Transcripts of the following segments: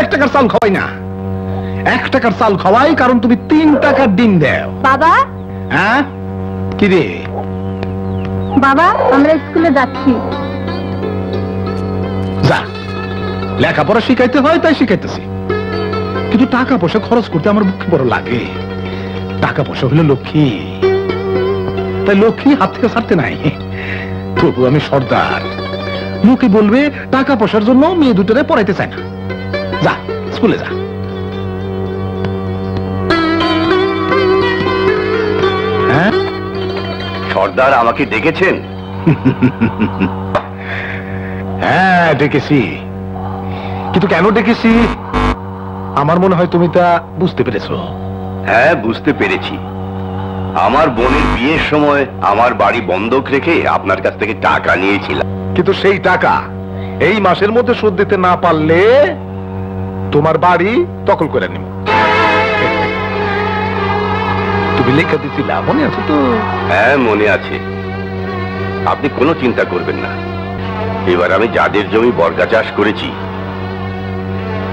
এক টাকার চাল খাওয়াই না। এক টাকার চাল খাওয়াই কারণ তুমি তিন টাকার ডিম দেও। বাবা? হ্যাঁ? কি রে? বাবা আমরা স্কুলে যাচ্ছি। যা। লেখাপড়া শিখাইতে হয় তাই শিখাইতেছি। কিন্তু টাকা পয়সা খরচ করতে আমার মুখে বড় লাগে। টাকা পয়সা হলো লক্ষ্মী। তাই লক্ষ্মী হাত থেকে ছাড়তে নাই। তবু আমি সর্দার। মুখে বলবে টাকা পয়সার জন্য মেয়ে দুটোরে পড়াইতে চায় না। স্কুলে যা। হ্যাঁ? সর্দার আমাকে ডেকেছেন হ্যাঁ ডেকেছি কিন্তু কেন ডেকেছি আমার মনে হয় তুমি তা বুঝতে পেরেছ। হ্যাঁ বুঝতে পেরেছি। আমার বোনের বিয়ের সময় আমার বাড়ি বন্ধক রেখে আপনার কাছ থেকে টাকা নিয়েছিলাম। কিন্তু সেই টাকা এই মাসের মধ্যে শোধ দিতে না পারলে তোমার বাড়ি দখল করে নিব। তুমি লেখা দিছিলা, মনে আছে তো? হ্যাঁ মনে আছে। আপনি কোনো চিন্তা করবেন না। এবার আমি যাদের জমি বর্গা চাষ করেছি,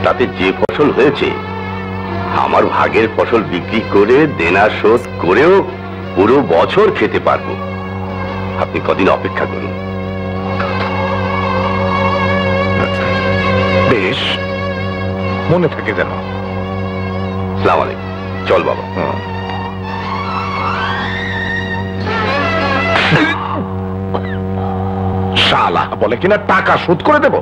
তাতে যে ফসল হয়েছে, আমার ভাগের ফসল বিক্রি করে, দেনা শোধ করেও পুরো বছর খেতে পারব। আপনি কদিন অপেক্ষা করুন। মনে থাকে যেন। সালাম চল বাবা। শালা, বলে কিনা টাকা শোধ করে দেব?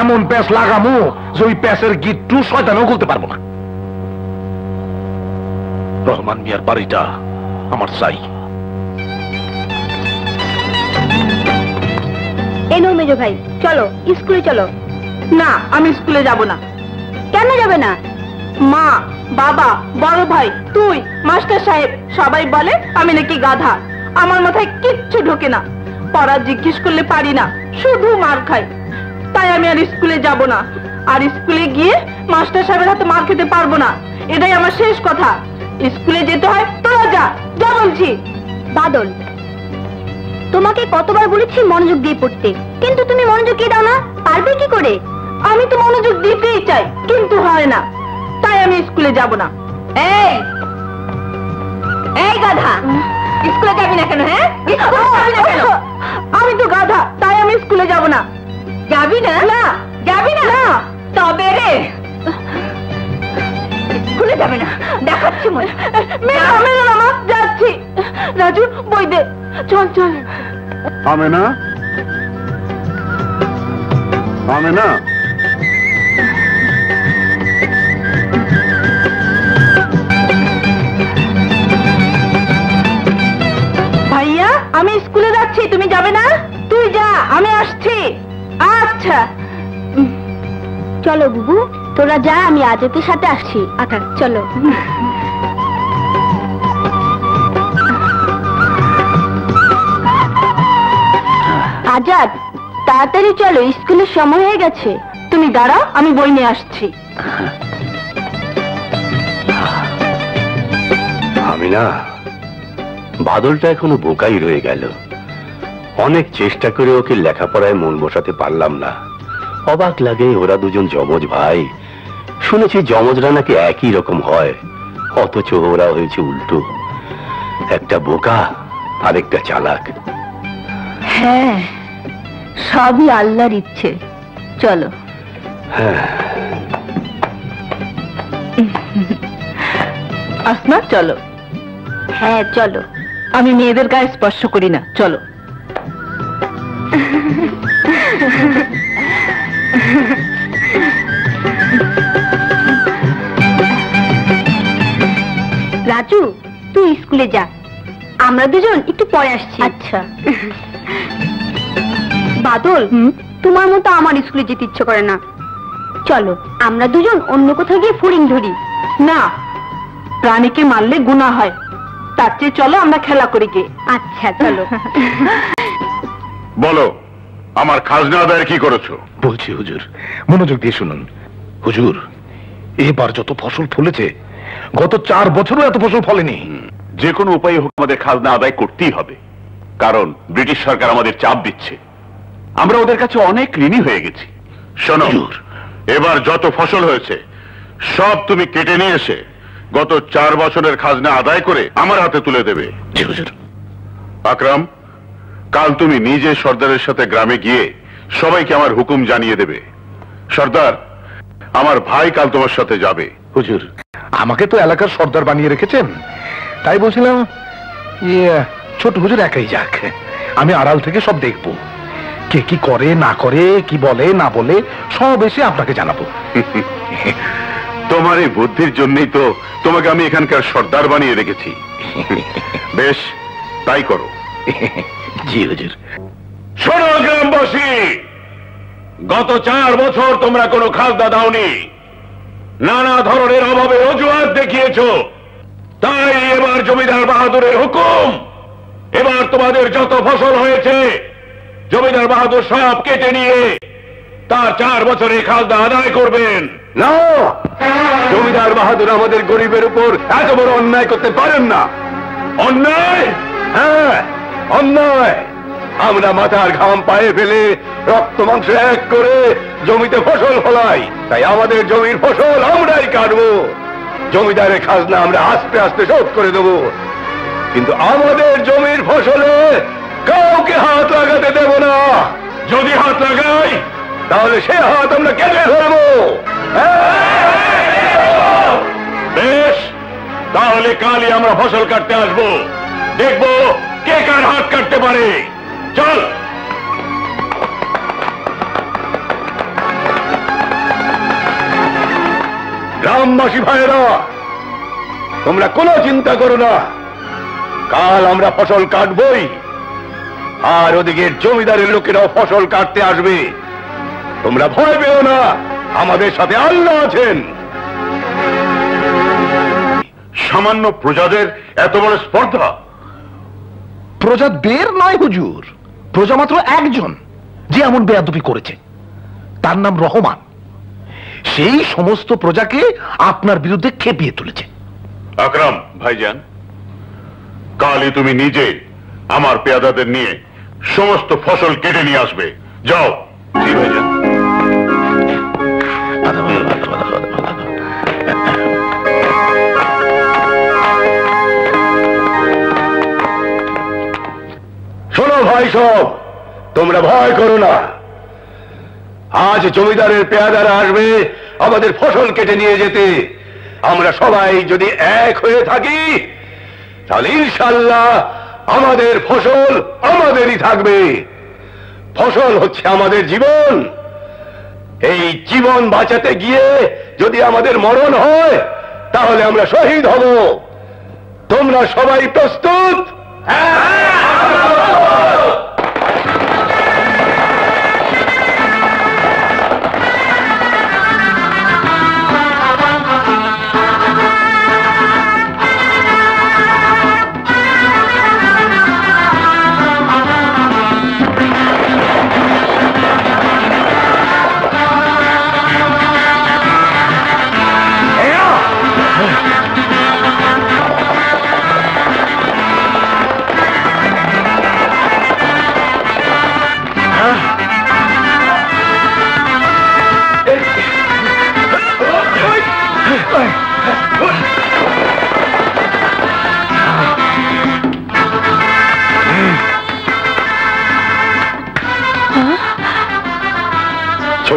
এমন প্যাস লাগামু, যে ওই প্যাসের গিট্টু শয়তানও খুলতে পারব না। রহমান মিয়ার বাড়িটা আমার চাই। এনো মেজো ভাই, চলো, স্কুলে চলো। না আমি স্কুলে যাব না। কেন যাবে না? মা বাবা বড় ভাই তুই মাস্টার সাহেব সবাই বলে আমি নাকি গাধা। আমার মাথায় কিচ্ছু ঢোকে না। পড়া জিজ্ঞেস করলে পারি না শুধু মার খাই। তাই আমি আর স্কুলে যাব না। আর স্কুলে গিয়ে মাস্টার সাহেবের হাতে মার খেতে পারব না। এটাই আমার শেষ কথা। স্কুলে যেতে হয় তোরা যা যা বলছি। বাদল তোমাকে কতবার বলেছি মনোযোগ দিয়ে পড়তে। কিন্তু তুমি মনোযোগ দিয়ে দাও না পারবে কি করে? আমি তো মনোযোগ দিতেই চাই কিন্তু হয় না। তাই আমি স্কুলে যাব না। এই! এই গাধা! স্কুলে যাবি না কেন হ্যাঁ? স্কুলে যাবি না কেন? আমি তো গাধা তাই আমি স্কুলে যাব না। যাবি না? না। যাবি না? না। তবে রে! স্কুলে যাবে না। দেখাচ্ছি মনে। মা যাচ্ছি। রাজু বই দে। চল চল। আমেনা আমেনা আমি স্কুলে যাচ্ছি, তুমি যাবে না? তুই যা, আমি আসছি। আচ্ছা। চলো বুবু, তোরা যা, আমি আজতের সাথে আসছি। আচ্ছা চলো। আজাদ, তাড়াতাড়ি চলো, স্কুলের সময় হয়ে গেছে। তুমি দাঁড়াও, আমি বই নিয়ে আসছি। আমি না বাদলটা এখনও বোকাই রয়ে গেল। অনেক চেষ্টা করে ওকে লেখাপড়ায় মন বসাতে পারলাম না। অবাক লাগে ওরা দুজন যমজ ভাই। শুনেছি যমজরা নাকি একই রকম হয় অথচ ওরা হয়েছে উল্টো। একটা বোকা আরেকটা চালাক। হ্যাঁ সবই আল্লাহর ইচ্ছে। চলো। হ্যাঁ। আসমা চলো। হ্যাঁ চলো। আমি মেয়েদের গায়ে স্পর্শ করি না চলো। রাজু তুই স্কুলে যা। আমরা দুজন একটু পরে আসছি। আচ্ছা। বাদল তোমার মতো আমার স্কুলে যেতে ইচ্ছে করে না। চলো আমরা দুজন অন্য কোথাও গিয়ে ফড়িং ধরি। না প্রাণীকে মারলে গুণা হয়। তার চেয়ে চলো আমরা খেলা করি গে আচ্ছা চলো। বলো আমার খাজনা আদায়ের কি করেছ? বলছি হুজুর মনোযোগ দিয়ে শুনুন। হুজুর এবার যত ফসল ফলেছে গত চার বছরও এত ফসল ফলেনি। যে কোনো উপায়ে হোক আমাদের খাজনা আদায় করতেই হবে। কারণ ব্রিটিশ সরকার আমাদের চাপ দিচ্ছে। আমরা ওদের কাছে অনেক ঋণী হয়ে গেছি। শোনো এবার যত ফসল হয়েছে সব তুমি কেটে নিয়ে এসে গত চার বছরের খাজনা আদায় করে আমার হাতে তুলে দেবে। আকরাম কাল তুমি নিজে সর্দারের সাথে গ্রামে গিয়ে সবাইকে আমার হুকুম জানিয়ে দেবে। সর্দার আমার ভাই কাল তোমার সাথে যাবে। হুজুর আমাকে তো এলাকার সর্দার বানিয়ে রেখেছেন। তাই বলছিলাম ইয়ে ছোট হুজুর একাই যাক। আমি আড়াল থেকে সব দেখব। কে কি করে না করে কি বলে না বলে সব এসে আপনাকে জানাব। তোমার এই বুদ্ধির জন্যই তো তোমাকে আমি এখানকার সর্দার বানিয়ে রেখেছি। বেশ তাই করো। জি হুজুর। শোনো গ্রামবাসী! গত চার বছর তোমরা কোনো খাজনা দাওনি। নানা ধরনের অভাবে অজুহাত দেখিয়েছো। তাই এবার জমিদার বাহাদুরের হুকুম। এবার তোমাদের যত ফসল হয়েছে জমিদার বাহাদুর সব কেটে নিয়ে তার চার বছরে খাজনা আদায় করবেন। না। জমিদার বাহাদুর আমাদের গরিবের উপর এত বড় অন্যায় করতে পারেন না। অন্যায়? হ্যাঁ। অন্যায়? আমরা মাথার ঘাম পায়ে ফেলে রক্ত মাংস এক করে জমিতে ফসল ফলাই। তাই আমাদের জমির ফসল আমরাই কাটবো। জমিদারের খাজনা আমরা আস্তে আস্তে শোধ করে দেব। কিন্তু আমাদের জমির ফসলে কাউকে হাত লাগাতে দেব না। যদি হাত লাগাই তাহলে সে হাত আমরা কেটে ধরবো বেশ তাহলে কালই আমরা ফসল কাটতে আসব। দেখব কে কার হাত কাটতে পারে। চল। গ্রামবাসী ভাইরা তোমরা কোনো চিন্তা করো না। কাল আমরা ফসল কাটবই। আর ওদিকে জমিদারের লোকেরাও ফসল কাটতে আসবে। তোমরা ভয় পেও না। আমাদের সাথে আল্লাহ আছেন। সামান্য প্রজাদের এত বড় স্পর্ধা? প্রজা দের নয় হুজুর। প্রজা মাত্র একজন যে এমন বেয়াদবি করেছে। তার নাম রহমান। সেই সমস্ত প্রজাকে আপনার বিরুদ্ধে খেপিয়ে তুলেছে। আকরাম ভাইজান কালই তুমি নিজে আমার পেয়াদাদের নিয়ে সমস্ত ফসল কেটে নিয়ে আসবে। যাও। জি ভাইজান। ভাই সব। তোমরা ভয় করো না। আজ জমিদারের পেয়াদারা আসবে, আমাদের ফসল কেটে নিয়ে যেতে। আমরা সবাই যদি এক হয়ে থাকি, তাহলে ইনশাল্লাহ আমাদের ফসল আমাদেরই থাকবে। ফসল হচ্ছে আমাদের জীবন। এই জীবন বাঁচাতে গিয়ে যদি আমাদের মরণ হয়, তাহলে আমরা শহীদ হব। তোমরা সবাই প্রস্তুত? Lord!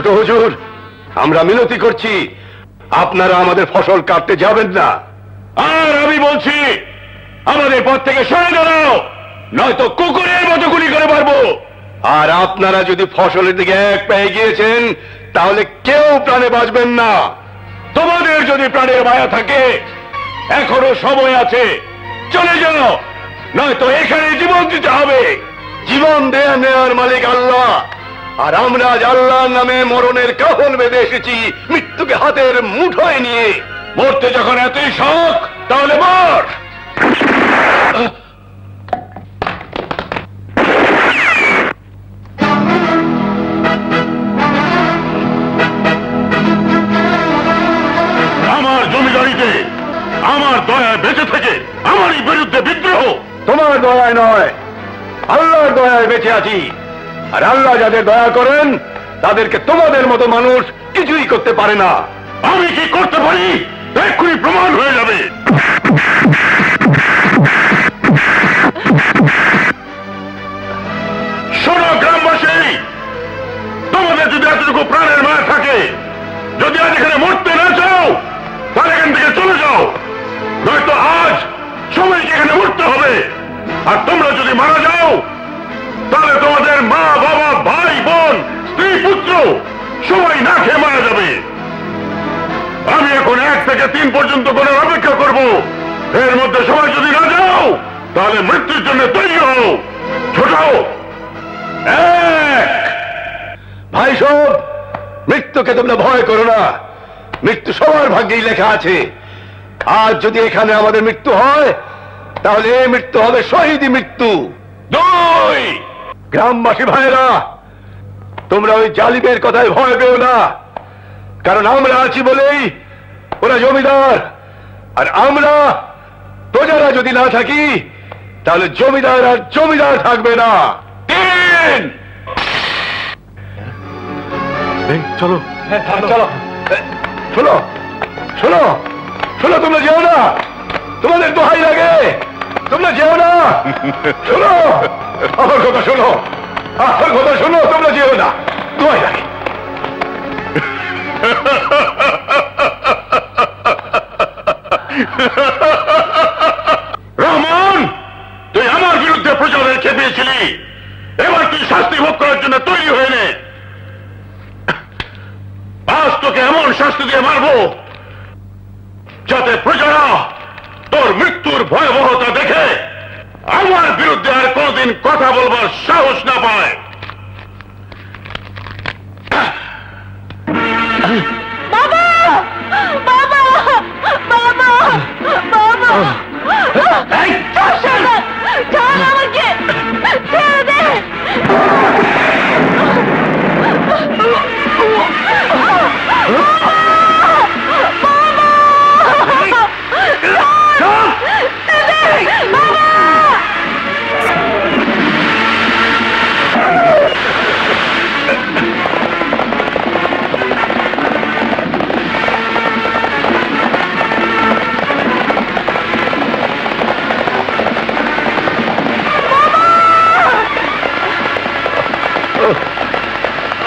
ছোট হুজুর, আমরা মিনতি করছি। আপনারা আমাদের ফসল কাটতে যাবেন না। আর আমি বলছি, আমাদের পথ থেকে সরে দাঁড়াও, নয়তো কুকুরের মতো গুলি করে পারব আর আপনারা যদি ফসলের দিকে এক পেয়ে গিয়েছেন, তাহলে কেউ প্রাণে বাঁচবেন না। তোমাদের যদি প্রাণের মায়া থাকে, এখনও সময় আছে। চলে যাও, নয়তো এখানে জীবন দিতে হবে। জীবন দেয়া নেওয়ার মালিক আল্লাহ। আর আমরা আজ আল্লাহর নামে মরণের কাহন বেঁধে এসেছি মৃত্যুকে হাতের মুঠোয় নিয়ে। মরতে যখন এতই শখ তাহলে মর! আমার জমিদারিতে আমার দয়ায় বেঁচে থেকে আমারই বিরুদ্ধে বিদ্রোহ। তোমার দয়ায় নয় আল্লাহর দয়ায় বেঁচে আছি। আর আল্লাহ যাদের দয়া করেন, তাদেরকে তোমাদের মতো মানুষ কিছুই করতে পারে না। আমি কি করতে পারি? এক্ষুনি প্রমাণ হয়ে যাবে। শোনো গ্রামবাসী, তোমাদের যদি এতটুকু প্রাণের মায়া থাকে, যদি আজ এখানে মরতে না চাও, তাহলে এখান থেকে চলে যাও। নয়তো আজ সবাইকে এখানে মরতে হবে। আর তোমরা যদি মারা যাও তাহলে তোমাদের মা, বাবা, ভাই, বোন, স্ত্রী, পুত্র সবাই না খেয়ে মারা যাবে। আমি এখন এক থেকে তিন পর্যন্ত করে অপেক্ষা করব। এর মধ্যে সবাই যদি না যাও, তাহলে মৃত্যুর জন্য তৈরি হও। ছোট এক। ভাই সব, মৃত্যুকে তোমরা ভয় করো না। মৃত্যু সবার ভাগ্যেই লেখা আছে। আর যদি এখানে আমাদের মৃত্যু হয়, তাহলে এই মৃত্যু হবে শহীদি মৃত্যু। দুই। গ্রামবাসী ভাইরা তোমরা ওই জালিমের কথায় ভয় পেও না। কারণ আমরা আছি বলেই ওরা জমিদার। আর আমরা প্রজারা যদি না থাকি তাহলে জমিদার আর জমিদার থাকবে না। তিন! চলো। চলো। শোনো শোনো শোনো তোমরা যেও না। তোমাদের দোহাই লাগে। তোমরা যেও না। শোনো, আমার কথা শোনো। আমার কথা শোনো, তোমরা যেও না। দোহাই লাগে রহমান, তুই আমার বিরুদ্ধে প্রচারের খেপিয়েছিলি এবার তুই শাস্তি ভোগ করার জন্য তৈরি হয়ে নে। আজ তোকে এমন শাস্তি দিয়ে মারবো, যাতে প্রজারা তোর মৃত্যুর ভয়াবহতা দেখে আমার বিরুদ্ধে আর কোনদিন কথা বলবার সাহস না পায়। বাবা! বাবা! বাবা! বাবা! এই! ছাড় ছাড় আমাকে!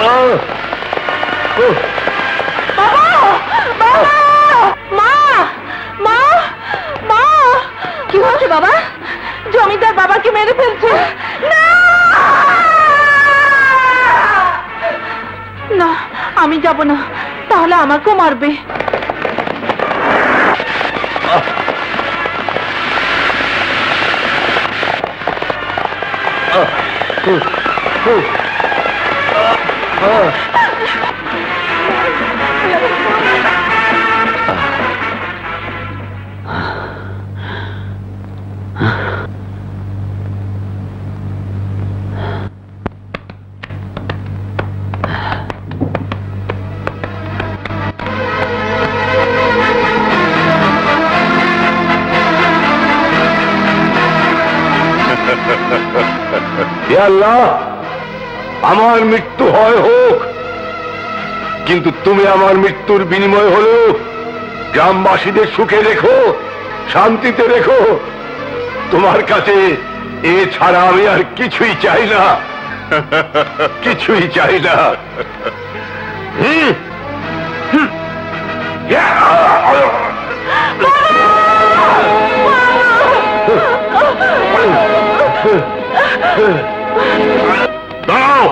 ছেড়ে দে মা মা মা কি হয়েছে বাবা জমিদার বাবাকে মেরে ফেলছে না আমি যাব না তাহলে আমাকেও মারবে হে আল্লাহ আমার মৃত্যু হয় হোক। কিন্তু তুমি আমার মৃত্যুর বিনিময় হলো। গ্রামবাসীদের সুখে রেখো শান্তিতে রেখো। তোমার কাছে এ ছাড়া আমি আর কিছুই চাই না। কিছুই চাই না। হুম। হুম। ইয়া! দাঁড়াও।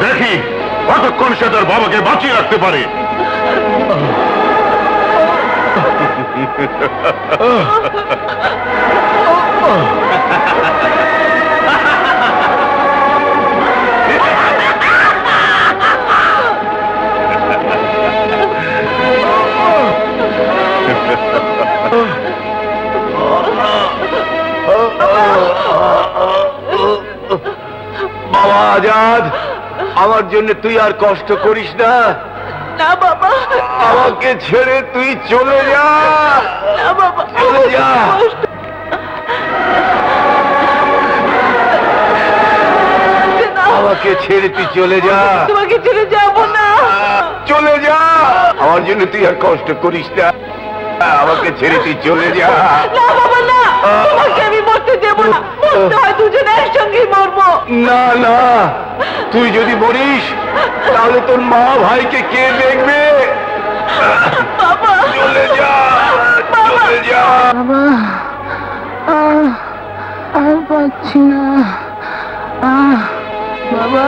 দেখি কতক্ষণ সে তার বাবাকে বাঁচিয়ে রাখতে পারে। বাবা আজাদ আমার জন্য তুই আর কষ্ট করিস না। না বাবা। আমাকে ছেড়ে তুই চলে যা। না বাবা। চলে যা। আমাকে ছেড়ে তুই চলে যা। তোমাকে ছেড়ে যাব না। চলে যা। আমার জন্য তুই আর কষ্ট করিস না। আমাকে ছেড়ে তুই চলে যা। না বাবা না। তোমাকে আমি মরতে দেবো না। হয় মরবো না না তুই যদি মরিস তাহলে তোর মা ভাইকে কে দেখবে বাবা চলে যা চলে যা আর পাচ্ছি না আহ বাবা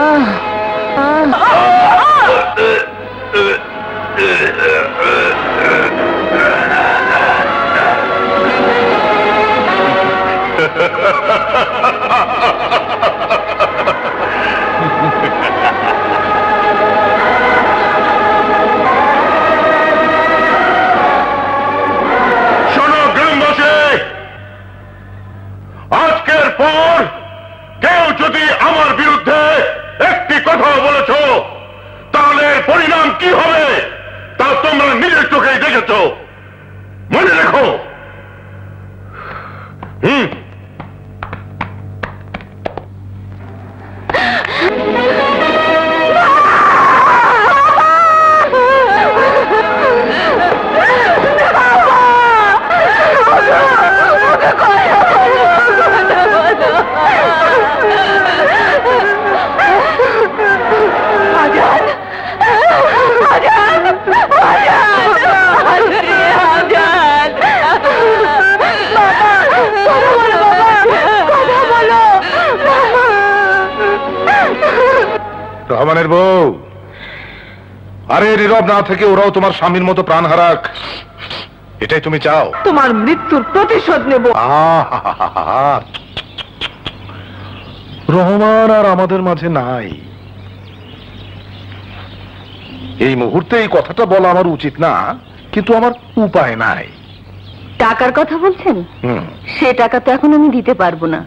দেখেছ। মনে রেখো। হুম। বউ। আরে নীরব না থেকে ওরাও তোমার স্বামীর মতো প্রাণ হারাক। এটাই তুমি চাও? তোমার মৃত্যুর প্রতিশোধ নেব। রহমান আর আমাদের মাঝে নাই। এই মুহূর্তে এই কথাটা বলা আমার উচিত না কিন্তু আমার উপায় নাই। টাকার কথা বলছেন? সে টাকা তো এখন আমি দিতে পারব না?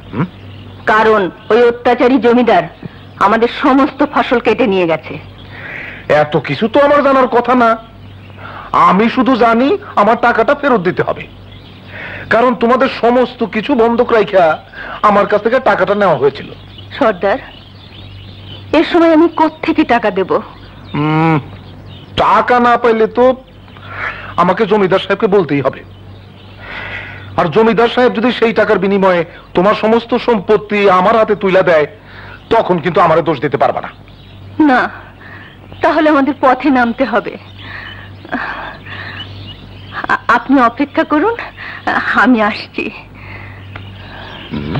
কারণ ওই অত্যাচারী জমিদার আমাদের সমস্ত ফসল কেটে নিয়ে গেছে। এত কিছু তো আমার জানার কথা না। আমি শুধু জানি আমার টাকাটা ফেরত দিতে হবে। কারণ তোমাদের সমস্ত কিছু বন্ধক রাখা আমার কাছ থেকে টাকাটা নেওয়া হয়েছিল। সর্দার এর সময় আমি থেকে টাকা দেব? টাকা না পাইলে তো আমাকে জমিদার সাহেবকে বলতেই হবে। আর জমিদার সাহেব যদি সেই টাকার বিনিময়ে তোমার সমস্ত সম্পত্তি আমার হাতে তুলে দেয় তখন কিন্তু আমারে দোষ দিতে পারবা না। না তাহলে আমাদের পথে নামতে হবে। আপনি অপেক্ষা করুন আমি আসছি। উম,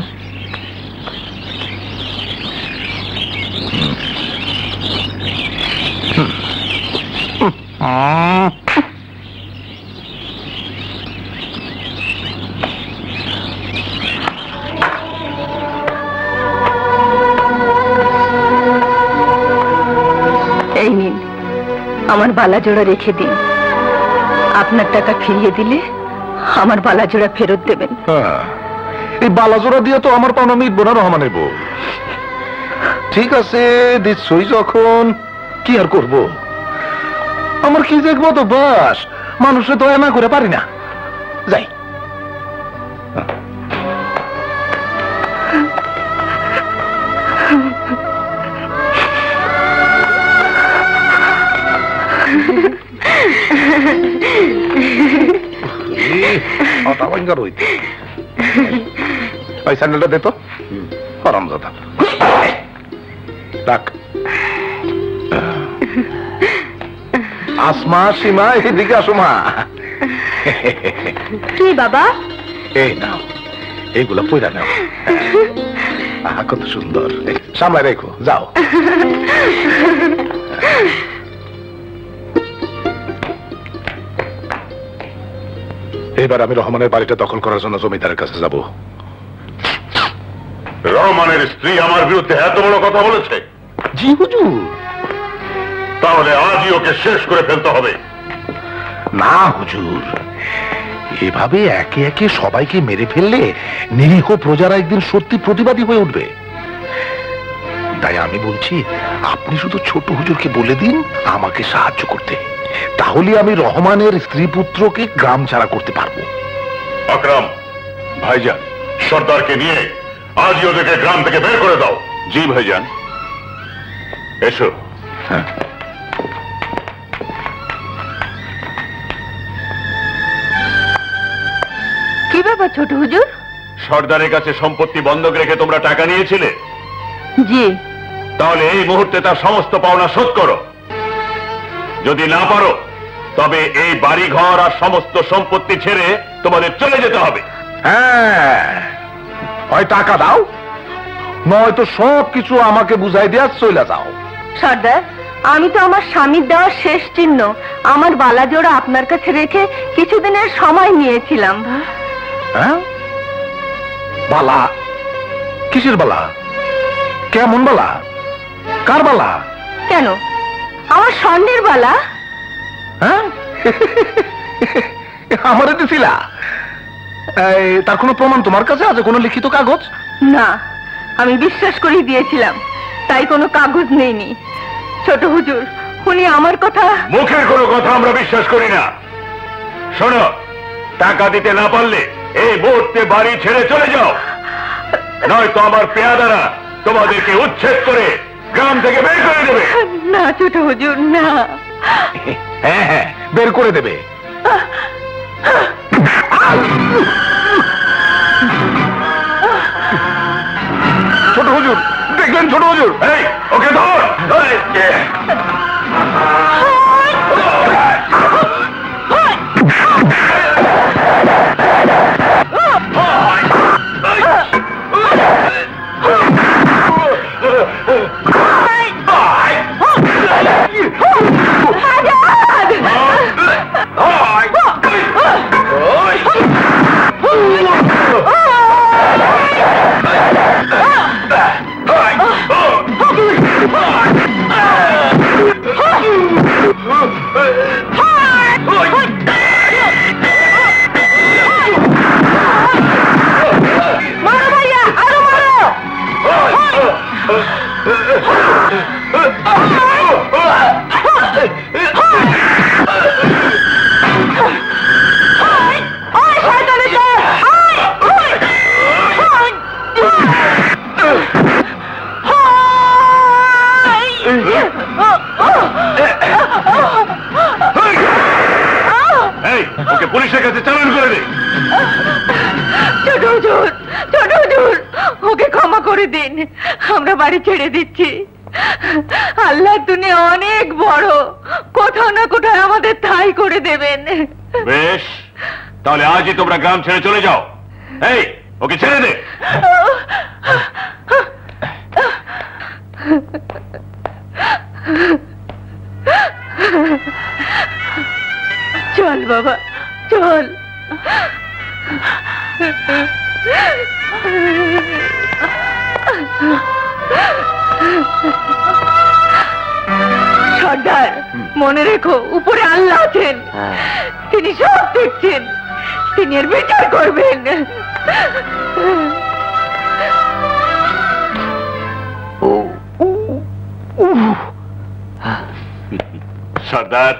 আমার বালা জোড়া রেখে দিন। আপনার টাকা ফিরিয়ে দিলে আমার বালা জোড়া ফেরত দেবেন। এই বালা জোড়া দিয়ে তো আমার পাওনা মিটবো না রহমানের বউ ঠিক আছে, দিচ্ছই যখন। কি আর করব? আমার কি দেখব তো বাস? মানুষে দয়া না করে পারি না। যাই। ওই স্যান্ডেলটা দে তো। আরাম দাদা। ডাক আসমা সীমা এদিকে আসো মা। কি বাবা? এই নাও এইগুলা পয়লা নাও। আহা কত সুন্দর। সামলায় রেখো যাও। এবার আমি রহমানের বাড়িটা দখল করার জন্য জমিদারের কাছে যাব। রহমানের স্ত্রী আমার বিরুদ্ধে এত বড় কথা বলেছে। জি হুজুর। তাহলে আজই ওকে শেষ করে ফেলতে হবে। না হুজুর। এভাবে একে একে সবাইকে মেরে ফেললে নিরীহ প্রজারা একদিন সত্যি প্রতিবাদী হয়ে উঠবে। তাই আমি বলছি আপনি শুধু ছোট হুজুরকে বলে দিন আমাকে সাহায্য করতে। তাহলে আমি রহমানের স্ত্রী পুত্রকে গ্রাম ছাড়া করতে পারব। আকরাম ভাইজান সর্দারকে নিয়ে আজই ওদেরকে গ্রাম থেকে বের করে দাও। জি ভাইজান। এসো। হ্যাঁ। কি ব্যাপার ছোট হুজুর? সর্দারের কাছে সম্পত্তি বন্ধক রেখে তোমরা টাকা নিয়েছিলে? জি। তাহলে এই মুহূর্তে তার সমস্ত পাওনা শোধ করো। যদি না পারো তবে এই বাড়ি ঘর আর সমস্ত সম্পত্তি ছেড়ে তোমাদের চলে যেতে হবে। হ্যাঁ হয় টাকা দাও। নয়তো সব কিছু আমাকে বুঝাই দেওয়া চলে যাও। সর্দার আমি তো আমার স্বামীর দেওয়া শেষ চিহ্ন আমার বালাজোড়া আপনার কাছে রেখে কিছুদিনের সময় নিয়েছিলাম। হ্যাঁ? বালা? কিসের বালা? কেমন বালা? কার বালা? কেন? আমার স্বর্ণের বালা। হ্যাঁ? আমার দিছিলা তার কোনো প্রমাণ তোমার কাছে আছে? কোনো লিখিত কাগজ? না আমি বিশ্বাস করেই দিয়েছিলাম। তাই কোনো কাগজ নেইনি। ছোট হুজুর উনি আমার কথা মুখের কোনো কথা আমরা বিশ্বাস করি না। শোনো টাকা দিতে না পারলে এই মুহূর্তে বাড়ি ছেড়ে চলে যাও। নয়তো আমার পেয়াদারা তোমাদেরকে উচ্ছেদ করে গ্রাম থেকে বের করে দেবে। না ছোট হুজুর না। হ্যাঁ হ্যাঁ বের করে দেবে। ছোট হুজুর দেখলেন ছোট হুজুর? এই ওকে ধর। ছেড়ে দিচ্ছি। আল্লাহ দুনিয়া অনেক বড়। কোথাও না কোথাও আমাদের তাই করে দেবেন। বেশ, তাহলে আজই তোমরা গ্রাম ছেড়ে চলে যাও। এই, ওকে ছেড়ে দে। করবেন। সর্দার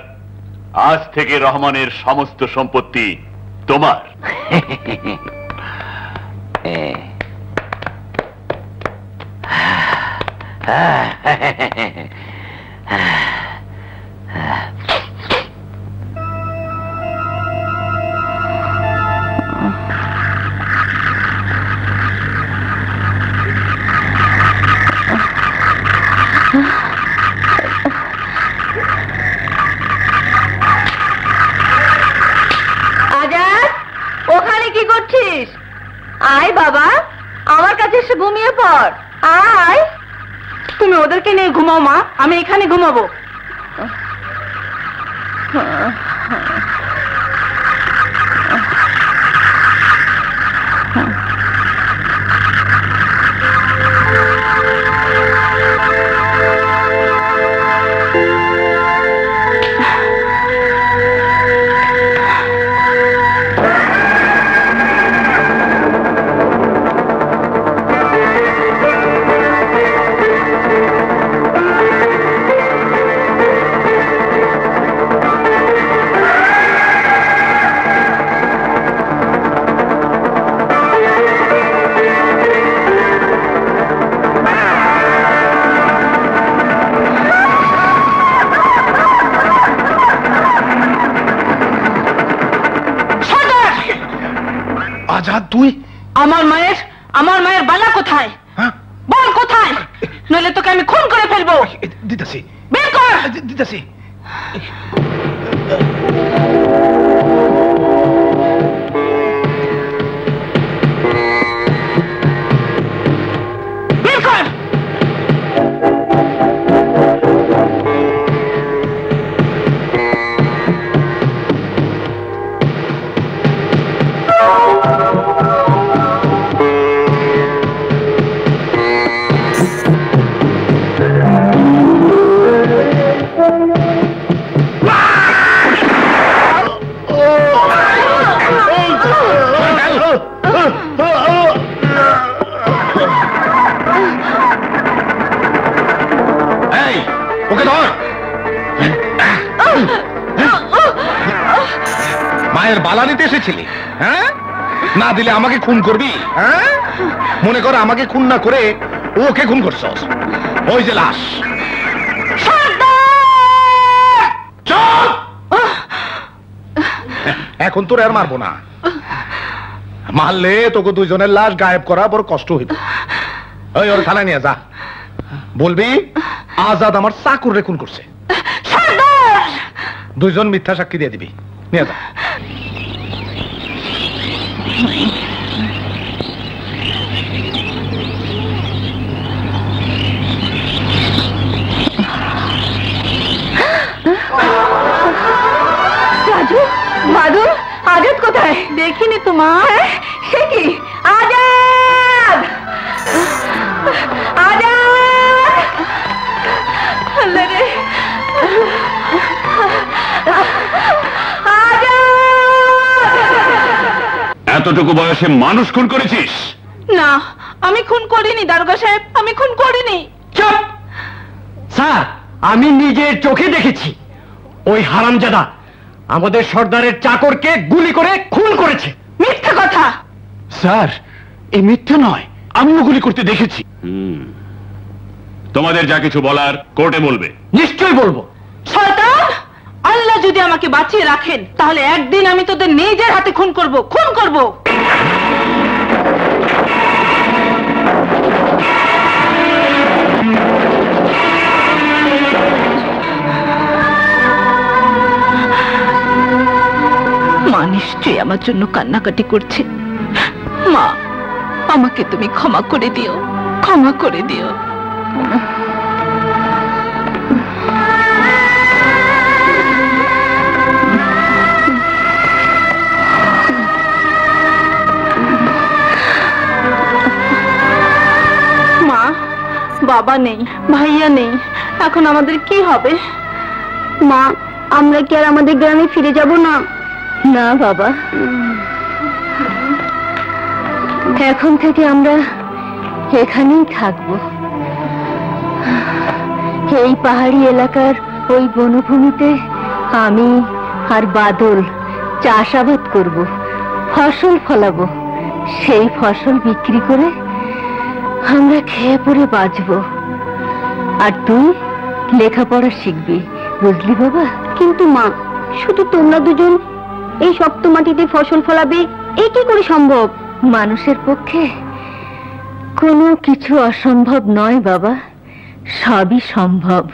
আজ থেকে রহমানের সমস্ত সম্পত্তি তোমার। মনে কর, আমাকে খুন না করে ওকে খুন করছস। ওই যে লাশ এখন তোর আর মারবো না। মারলে তোকে দুইজনের লাশ গায়েব করা বড় কষ্ট হইত ওই ওর থানায় নিয়ে যা। বলবি, আজাদ আমার চাকুর রে খুন করছে। দুইজন মিথ্যা সাক্ষী দিয়ে দিবি। নিয়ে যা। এতটুকু বয়সে মানুষ খুন করেছিস? না আমি খুন করিনি দারোগা সাহেব আমি খুন করিনি। চুপ! স্যার আমি নিজের চোখে দেখেছি। ওই হারামজাদা আমাদের সর্দারের চাকরকে গুলি করে খুন করেছে। মিথ্যা কথা! স্যার এ মিথ্যে নয় আমিও গুলি করতে দেখেছি। তোমাদের যা কিছু বলার কোর্টে বলবে। নিশ্চয়ই বলব। শয়তান! আল্লাহ যদি আমাকে বাঁচিয়ে রাখেন তাহলে একদিন আমি তোদের নিজের হাতে খুন করব খুন করব। নিশ্চয়ই আমার জন্য কান্নাকাটি করছে। মা, আমাকে তুমি ক্ষমা করে দিও, ক্ষমা করে দিও। মা, বাবা নেই, ভাইয়া নেই, এখন আমাদের কি হবে? মা, আমরা কি আর আমাদের গ্রামে ফিরে যাব না? না, বাবা। এখন থেকে আমরা এখানেই থাকব। এই পাহাড়ি এলাকার ওই বনভূমিতে আমি আর বাদল চাষাবাদ করব, ফসল ফলাবো। সেই ফসল বিক্রি করে আমরা খেয়ে পরে বাঁচব। আর তুই লেখাপড়া শিখবি, বুঝলি বাবা? কিন্তু মা, শুধু তোমরা দুজন এই শক্ত মাটিতে ফসল ফলাবে, এ কি করে সম্ভব? মানুষের পক্ষে কোনো কিছু অসম্ভব নয় বাবা, সবই সম্ভব।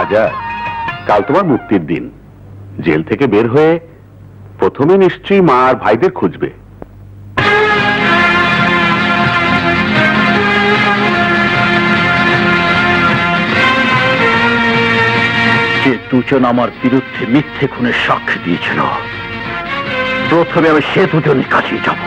আজাদ কাল তোমার মুক্তির দিন। জেল থেকে বের হয়ে প্রথমে নিশ্চয়ই মা আর ভাইদের খুঁজবে। যে দুজন আমার বিরুদ্ধে মিথ্যে খুনের সাক্ষী দিয়েছিল, প্রথমে আমি সে দুজনের কাছেই যাব।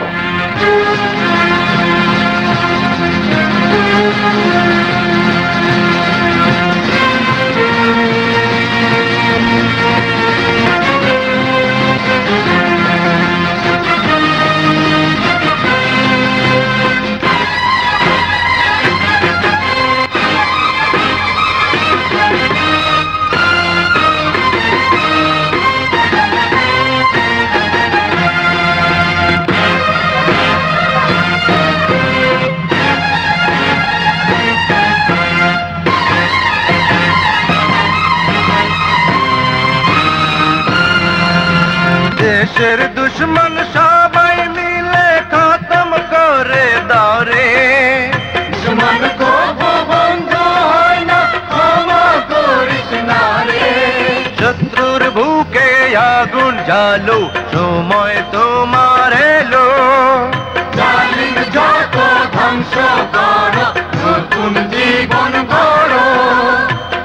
আগুন জ্বালো সময় তোমার এলো। জালিম যত ধ্বংস করো নতুন জীবন গড়ো।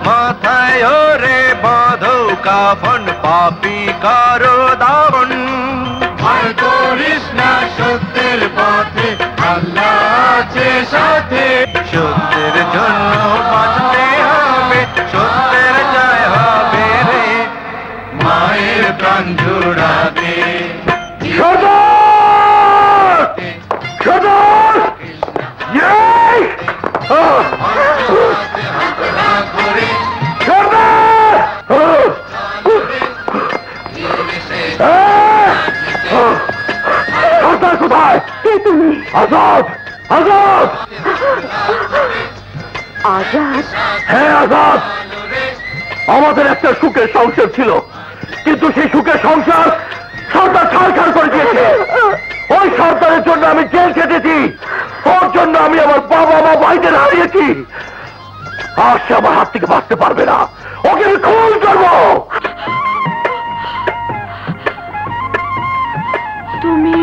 মাথায় ওরে বাঁধো কাফন পাপি কারও দাবন ভয় করিস না সত্যের পথে আল্লাহ আছে সাথে। সত্যের জন্য বাঁচতে প্রাণ জুড়াবে কোথায় আজাদ! আজাদ! আজাদ? হ্যাঁ আজাদ! আমাদের একটা সুখের সংসার ছিল। সেই সুখের সংসার সর্দার ছাড়খার করে দিয়েছে। ওই সর্দারের জন্য আমি জেল খেটেছি। ওর জন্য আমি আমার বাবা মা ভাইদের হারিয়েছি। আর সে আমার হাত থেকে বাঁচতে পারবে না। ওকে আমি খুন করব। তুমি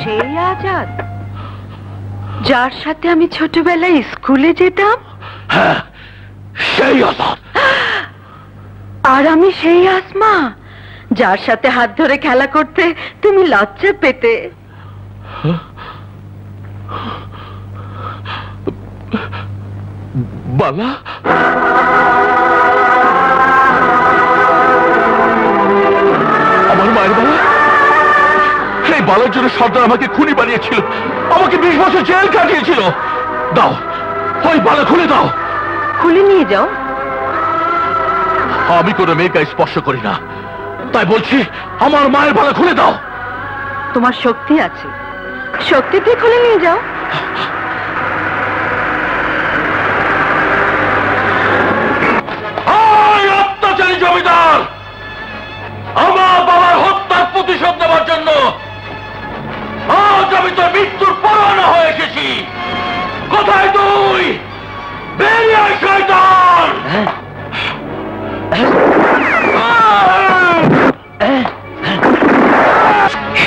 সেই আজাদ, যার সাথে আমি ছোটবেলায় স্কুলে যেতাম হ্যাঁ সেই আজাদ আর আমি সেই আসমা যার সাথে হাত ধরে খেলা করতে তুমি লজ্জা পেতে। বালা? আমার মায়ের বালা? সেই বালার জন্য সর্দার আমাকে খুনি বানিয়েছিল। আমাকে বিশ বছর জেল কাটিয়েছিল। দাও ওই বালা খুলে দাও। খুলে নিয়ে যাও। আমি কোনো মেয়েকে স্পর্শ করি না। তাই বলছি, আমার মায়ের ভালো খুলে দাও। তোমার শক্তি আছে। শক্তি শক্তিতে খুলে নিয়ে যাও।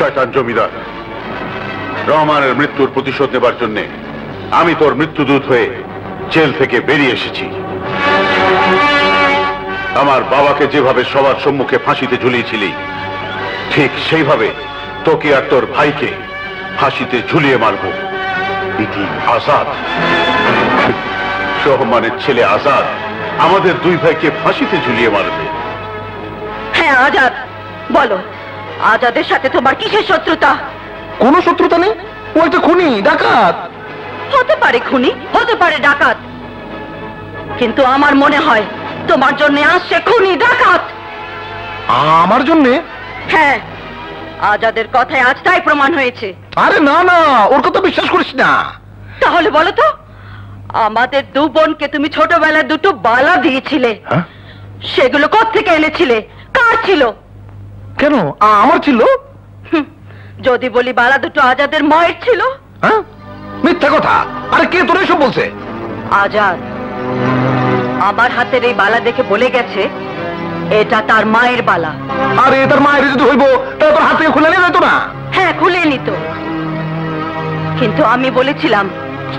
শয়তান জমিদার। রহমানের মৃত্যুর প্রতিশোধ নেবার জন্য আমি তোর মৃত্যুদূত হয়ে জেল থেকে বেরিয়ে এসেছি। আমার বাবাকে যেভাবে সবার সম্মুখে ফাঁসিতে ঝুলিয়েছিলি, ঠিক সেইভাবে তোকে আর তোর ভাইকে ফাঁসিতে ঝুলিয়ে মারব। ইতি আজাদ। রহমানের ছেলে আজাদ আমাদের দুই ভাইকে ফাঁসিতে ঝুলিয়ে মারবে। হ্যাঁ আজাদ, বলো। আজাদের সাথে তোমার কিসের শত্রুতা? কোনো শত্রুতা নেই? ও একটা খুনি ডাকাত। হতে পারে খুনি হতে পারে ডাকাত। কিন্তু আমার মনে হয় তোমার জন্য আসছে খুনি ডাকাত। আমার জন্য? হ্যাঁ আজাদের কথায় আজ তাই প্রমাণ হয়েছে। আরে না না ওর কথা বিশ্বাস করিস না। তাহলে বলো তো আমাদের দু বোনকে তুমি ছোটবেলায় দুটো বালা দিয়েছিলে। হ্যাঁ? সেগুলো থেকে এনেছিলে? কার ছিল? কেন? আমার ছিল? যদি বলি বালা দুটো আজাদের মায়ের ছিল। মিথ্যা কথা। আরে কে তোর এসব বলছে? আজাদ আমার হাতের এই বালা দেখে বলে গেছে এটা তার মায়ের বালা। আরে তার মায়ের যদি হইব তাহলে তোর হাত থেকে খুলে নিয়ে যেত না? হ্যাঁ খুলে নিত। কিন্তু আমি বলেছিলাম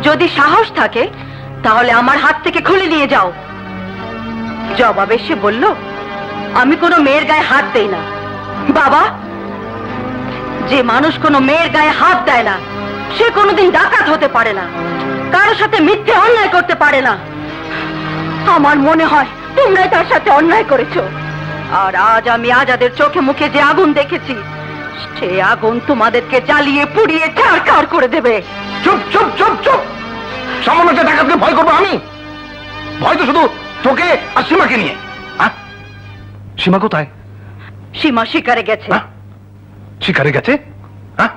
যদি সাহস থাকে তাহলে আমার হাত থেকে খুলে নিয়ে যাও। জবাবে সে বলল আমি কোনো মেয়ের গায়ে হাত দেই না। বাবা, যে মানুষ কোনো মেয়ের গায়ে হাত দেয় না, সে কোনোদিন ডাকাত হতে পারে না কারোর সাথে মিথ্যে অন্যায় করতে পারে না। আমার মনে হয় তোমরাই তার সাথে অন্যায় করেছ। আর আজ আমি আজাদের চোখে মুখে যে আগুন দেখেছি, সে আগুন তোমাদেরকে জ্বালিয়ে পুড়িয়ে চারকার করে দেবে। চুপ চুপ চুপ চুপ! সামান্য ডাকাতকে ভয় করব আমি, ভয় তো শুধু তোকে আর সীমাকে নিয়ে? সীমা কোথায়? সীমা শিকারে গেছে? শিকারে গেছে? হ্যাঁ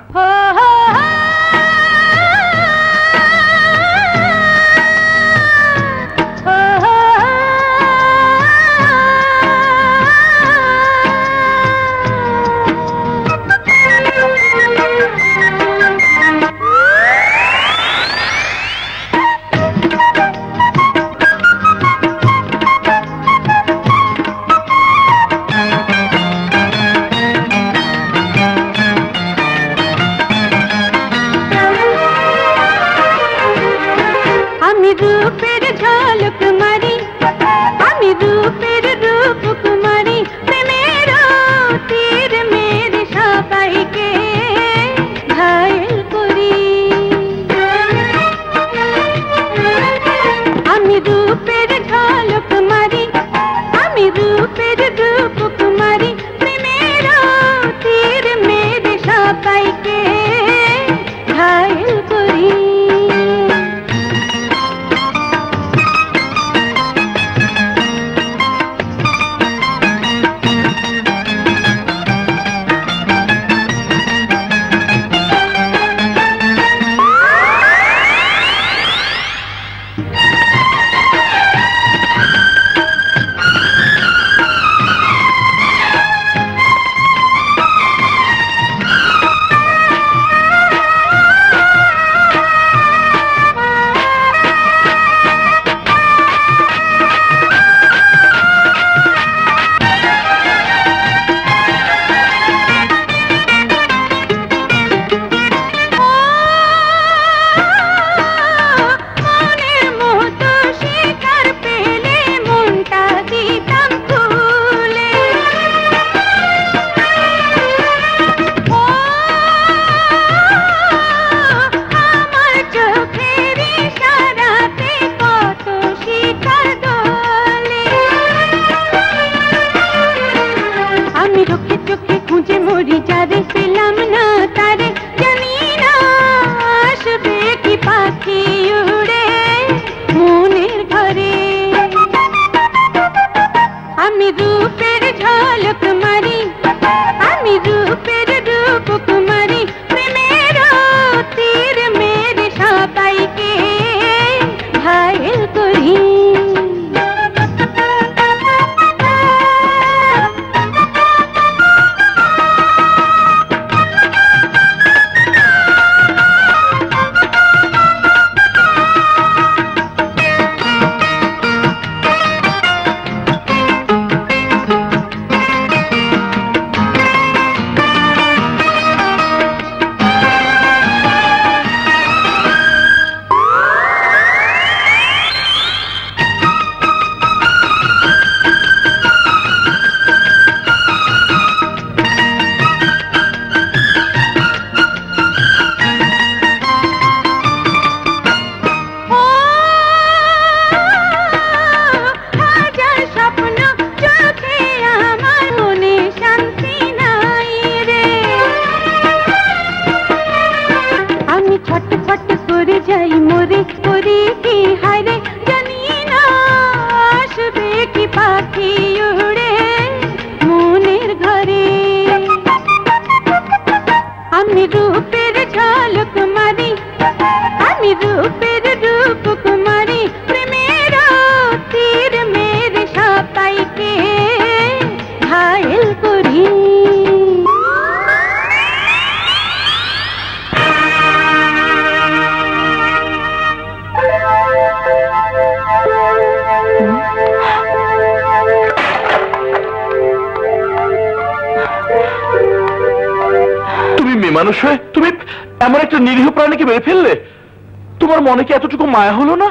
মায়া হলো না?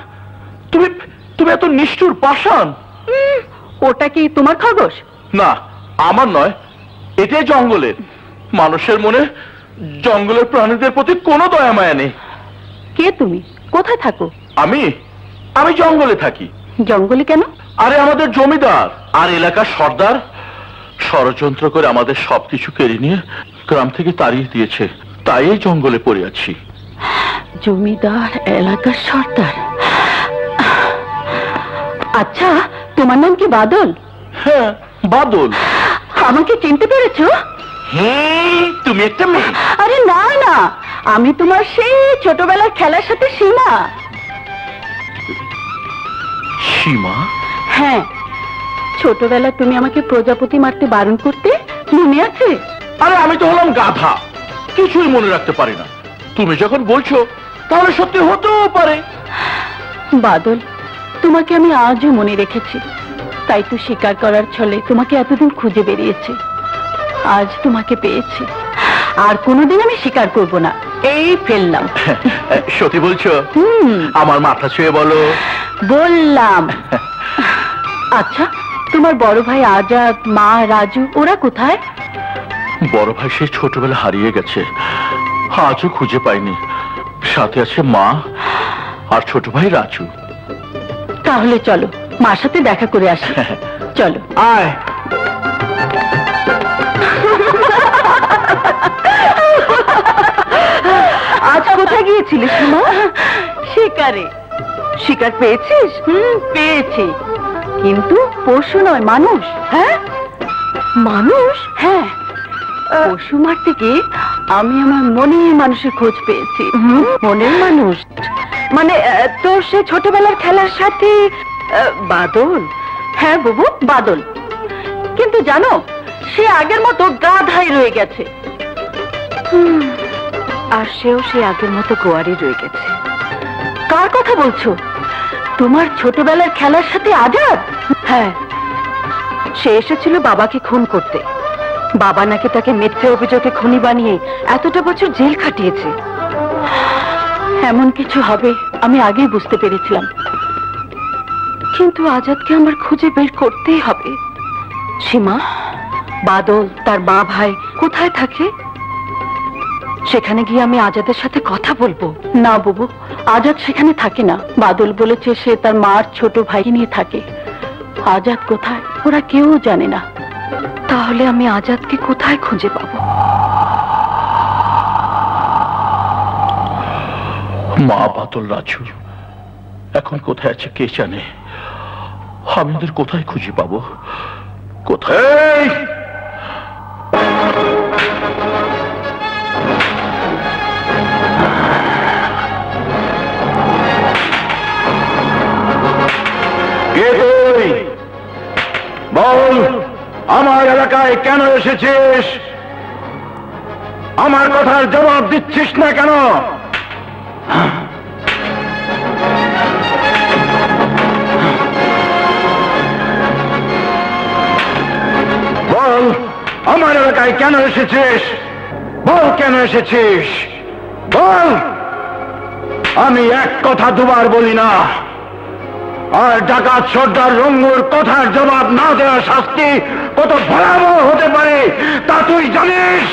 তুমি তুমি এত নিষ্ঠুর পাষাণ। ওটা কি তোমার খরগোশ? না আমার নয় এটাই জঙ্গলের। মানুষের মনে জঙ্গলের প্রাণীদের প্রতি কোনো দয়া মায়া নেই। কে তুমি? কোথায় থাকো? আমি আমি জঙ্গলে থাকি। জঙ্গলে কেন? আরে আমাদের জমিদার। আর এলাকার সর্দার। ষড়যন্ত্র করে আমাদের সবকিছু কেড়ে নিয়ে গ্রাম থেকে তাড়িয়ে দিয়েছে। তাই জঙ্গলে পড়ে আছি। জমিদার এলাকার সর্দার। আচ্ছা তোমার নাম কি বাদল? হ্যাঁ বাদল। আমাকে চিনতে পেরেছ? তুমি একটা মেয়ে। আরে না না আমি তোমার সেই ছোটবেলার খেলার সাথে সীমা। সীমা? হ্যাঁ ছোটবেলায় তুমি আমাকে প্রজাপতি মারতে বারণ করতে মনে আছে? আরে আমি তো হলাম গাধা। কিছুই মনে রাখতে পারি না। তুমি যখন বলছো তাহলে সত্যি হতেও পারে। বাদল তোমাকে আমি আজও মনে রেখেছি। তাই তো স্বীকার করার ছলে তোমাকে এতদিন খুঁজে বেরিয়েছি। আজ তোমাকে পেয়েছি। আর কোনোদিন আমি স্বীকার করব না। এই ফেললাম। সত্যি বলছো? হুম। আমার মাথা ছুঁয়ে বলো। বললাম। আচ্ছা তোমার বড় ভাই আজাদ মা রাজু ওরা কোথায়? বড় ভাই সে ছোটবেলা হারিয়ে গেছে। আজও খুঁজে পাইনি। সাথে আছে মা আর ছোট ভাই রাজু। তাহলে চলো মার সাথে দেখা করে আসি। চলো। আয়। আজ কোথায় গিয়েছিলিস মা? শিকারে। শিকার পেয়েছিস? হুম পেয়েছি। কিন্তু পশু নয় মানুষ। হ্যাঁ? মানুষ? হ্যাঁ। পশু মারতে গিয়ে আমি আমার মনের মানুষের খোঁজ পেয়েছি। মনের মানুষ? মানে তোর সে ছোটবেলার খেলার সাথে বাদল? হ্যাঁ বাবু বাদল। কিন্তু জানো সে আগের মতো গাধাই রয়ে গেছে। আর সেও সে আগের মতো গোয়ারি রয়ে গেছে। কার কথা বলছো? তোমার ছোটবেলার খেলার সাথে আজাদ? হ্যাঁ সে এসেছিল বাবাকে খুন করতে। বাবা নাকি তাকে মিথ্যে অভিযোগে খুনি বানিয়ে এতটা বছর জেল খাটিয়েছে। এমন কিছু হবে, আমি আগেই বুঝতে পেরেছিলাম। কিন্তু আজাদকে আমার খুঁজে বের করতেই হবে। সীমা, বাদল, তার মা ভাই কোথায় থাকে? সেখানে গিয়ে আমি আজাদের সাথে কথা বলব। না বুবু, আজাদ সেখানে থাকে না। বাদল বলেছে সে তার মার ছোট ভাই নিয়ে থাকে। আজাদ কোথায়? ওরা কেউ জানে না। তাহলে আমি আজাদকে কোথায় খুঁজে পাব? মা বাদল রাজু, এখন কোথায় আছে কে জানে? আমি ওদের কোথায় খুঁজে পাবো? কোথায়? কে বল। আমার এলাকায় কেন এসেছিস? আমার কথার জবাব দিচ্ছিস না কেন? বল, আমার এলাকায় কেন এসেছিস? বল, কেন এসেছিস? বল! আমি এক কথা দুবার বলি না। আর ডাকাত সর্দার রঙ্গুর কথার জবাব না দেওয়া শাস্তি কত ভয়াবহ হতে পারে তা তুই জানিস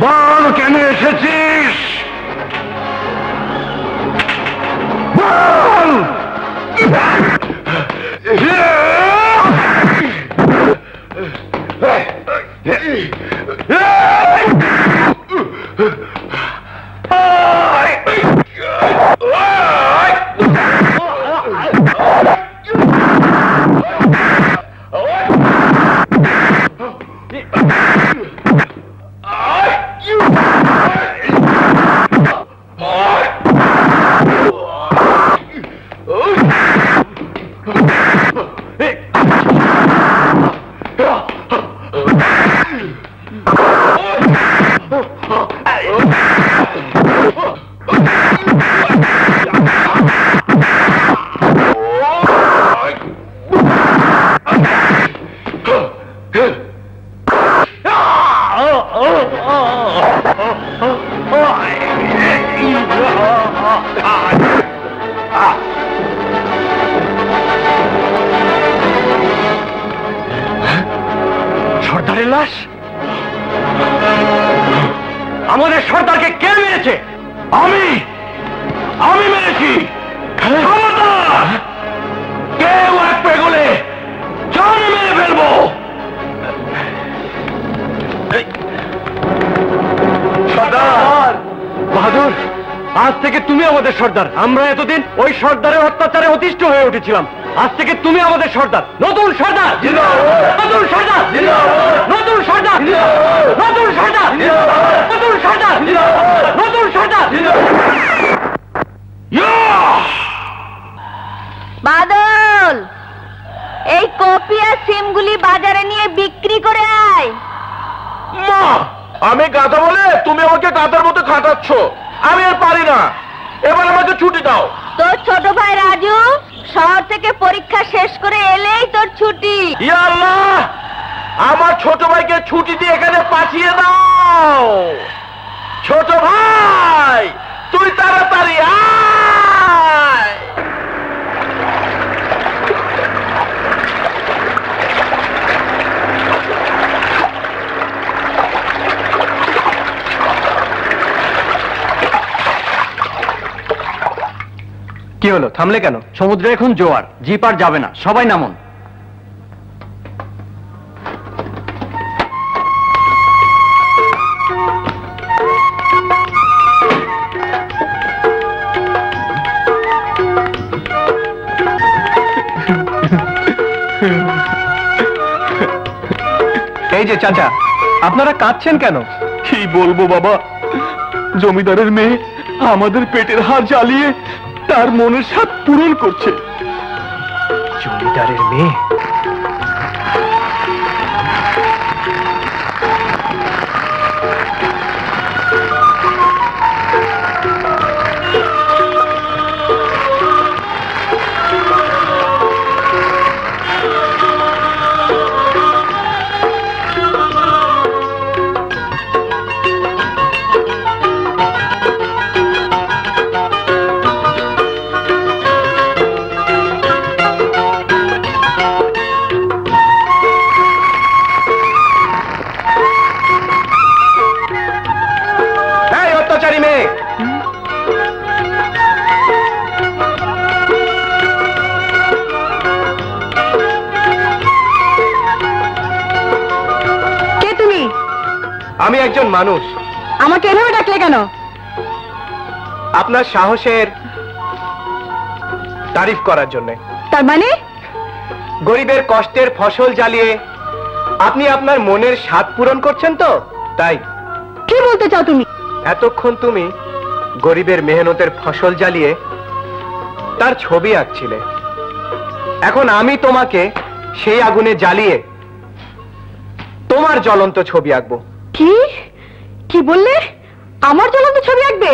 বল কেন এসেছিস Oh, my God. সর্দারের লাশ? আমাদের সর্দারকে কে মেরেছে? আমি! আমি মেরেছি! খবরদার! কেউ এক পেগলে জানে মেরে ফেলব! সর্দার! বাহাদুর! আজ থেকে তুমি আমাদের সর্দার। আমরা এতদিন ওই সর্দারের অত্যাচারে অতিষ্ঠ হয়ে উঠেছিলাম। আজ থেকে তুমি আমাদের সর্দার। নতুন সর্দার! নতুন সর্দার! নতুন সর্দার! নতুন সর্দার! নতুন সর্দার! নতুন সর্দার! বাদল! এই কপি আর সিমগুলি বাজারে নিয়ে বিক্রি করে আয়। মা আমি গাধা বলে তুমি আমাকে গাধার মতো খাটাচ্ছ। আমি আর পারি না। এবার আমাকে ছুটি দাও। তোর ছোট ভাই রাজু শহর থেকে পরীক্ষা শেষ করে এলেই তোর ছুটি। ইয়া আল্লাহ! আমার ছোট ভাইকে ছুটি দিয়ে এখানে পাঠিয়ে দাও। ছোট ভাই তুই তাড়াতাড়ি আয়! কি হলো? থামলে কেন? সমুদ্রে এখন জোয়ার। জিপ আর যাবে না। সবাই নামুন। এই যে চাচা, আপনারা কাঁদছেন কেন? কি বলব বাবা? জমিদারের মেয়ে আমাদের পেটের হার জ্বালিয়ে তার মনের স্বাদ পূরণ করছে। জমিদারের মেয়ে? একজন মানুষ। আমাকে এভাবে ডাকলে কেন? আপনার সাহসের তারিফ করার জন্য। তার মানে? গরিবের কষ্টের ফসল জ্বালিয়ে আপনি আপনার মনের স্বাদ পূরণ করছেন তো? তাই। কি বলতে চাও তুমি? এতক্ষণ তুমি গরিবের মেহনতের ফসল জ্বালিয়ে তার ছবি আঁকছিলে। এখন আমি তোমাকে সেই আগুনে জ্বালিয়ে তোমার জ্বলন্ত ছবি আঁকবো। কি? কি বললে আমার জ্বলন্ত ছবি আঁকবে?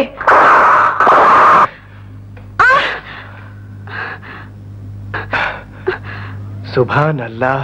সুভান আল্লাহ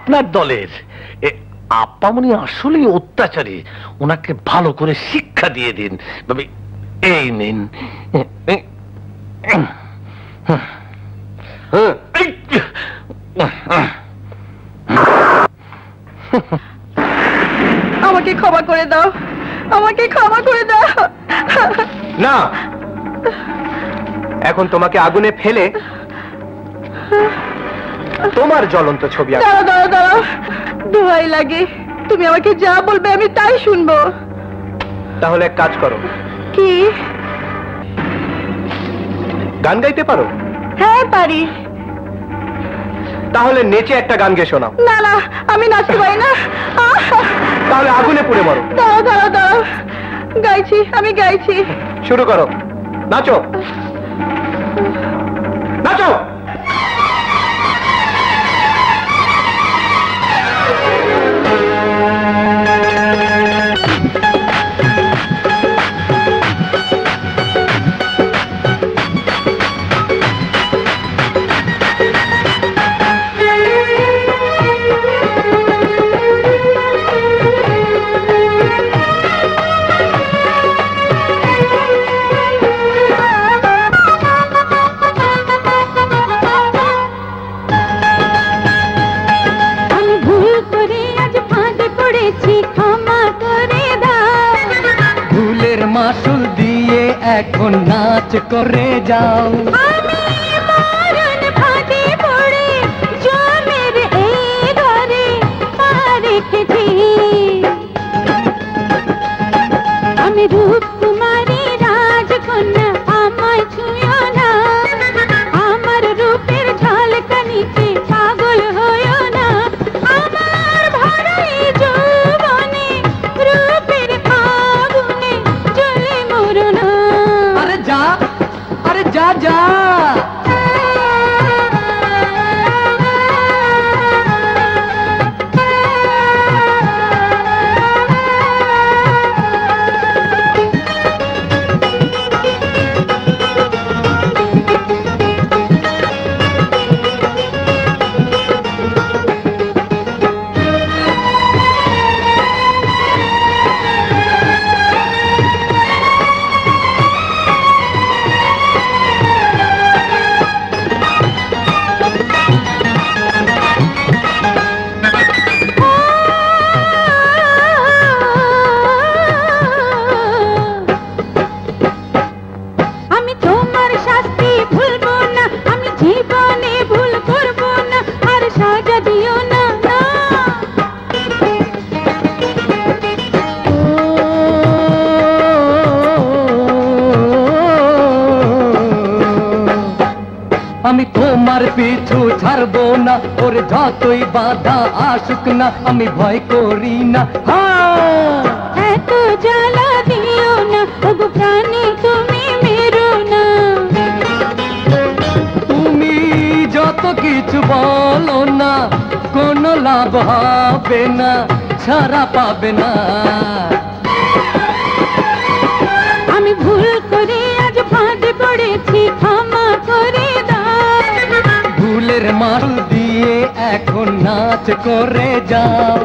আপনার দলের। এ, আপ্পামনি আসলেই অত্যাচারী। ওনাকে ভালো করে শিক্ষা দিয়ে দিন। তবে এই নিন। আমাকে ক্ষমা করে দাও। আমাকে ক্ষমা করে দাও। না। এখন তোমাকে আগুনে ফেলে তোমার জ্বলন্ত ছবি আঁকবো। দোয়াই লাগে। তুমি আমাকে যা বলবে আমি তাই শুনব। তাহলে এক কাজ করো। কি? গান গাইতে পারো? হ্যাঁ পারি। তাহলে নেচে একটা গান গেয়ে শোনাও। না না আমি নাচতে পারি না! তাহলে আগুনে পুড়ে মরো। দাঁড়াও দাঁড়াও দাঁড়াও। গাইছি আমি গাইছি। শুরু করো। নাচো। নাচ করে যাও না ওর যতই বাধা আসুক না আমি ভয় করি না। হ্যাঁ! এত জ্বালা দিও না ওগো প্রাণে তুমি মেরো না। তুমি যত কিছু বলো না কোনো লাভ হবে না ছাড়া পাবে না। আমি ভুল করে আজ ফাঁদে পড়েছি ক্ষমা করে দাও। ভুলের দিয়ে এখন নাচ করে যাও।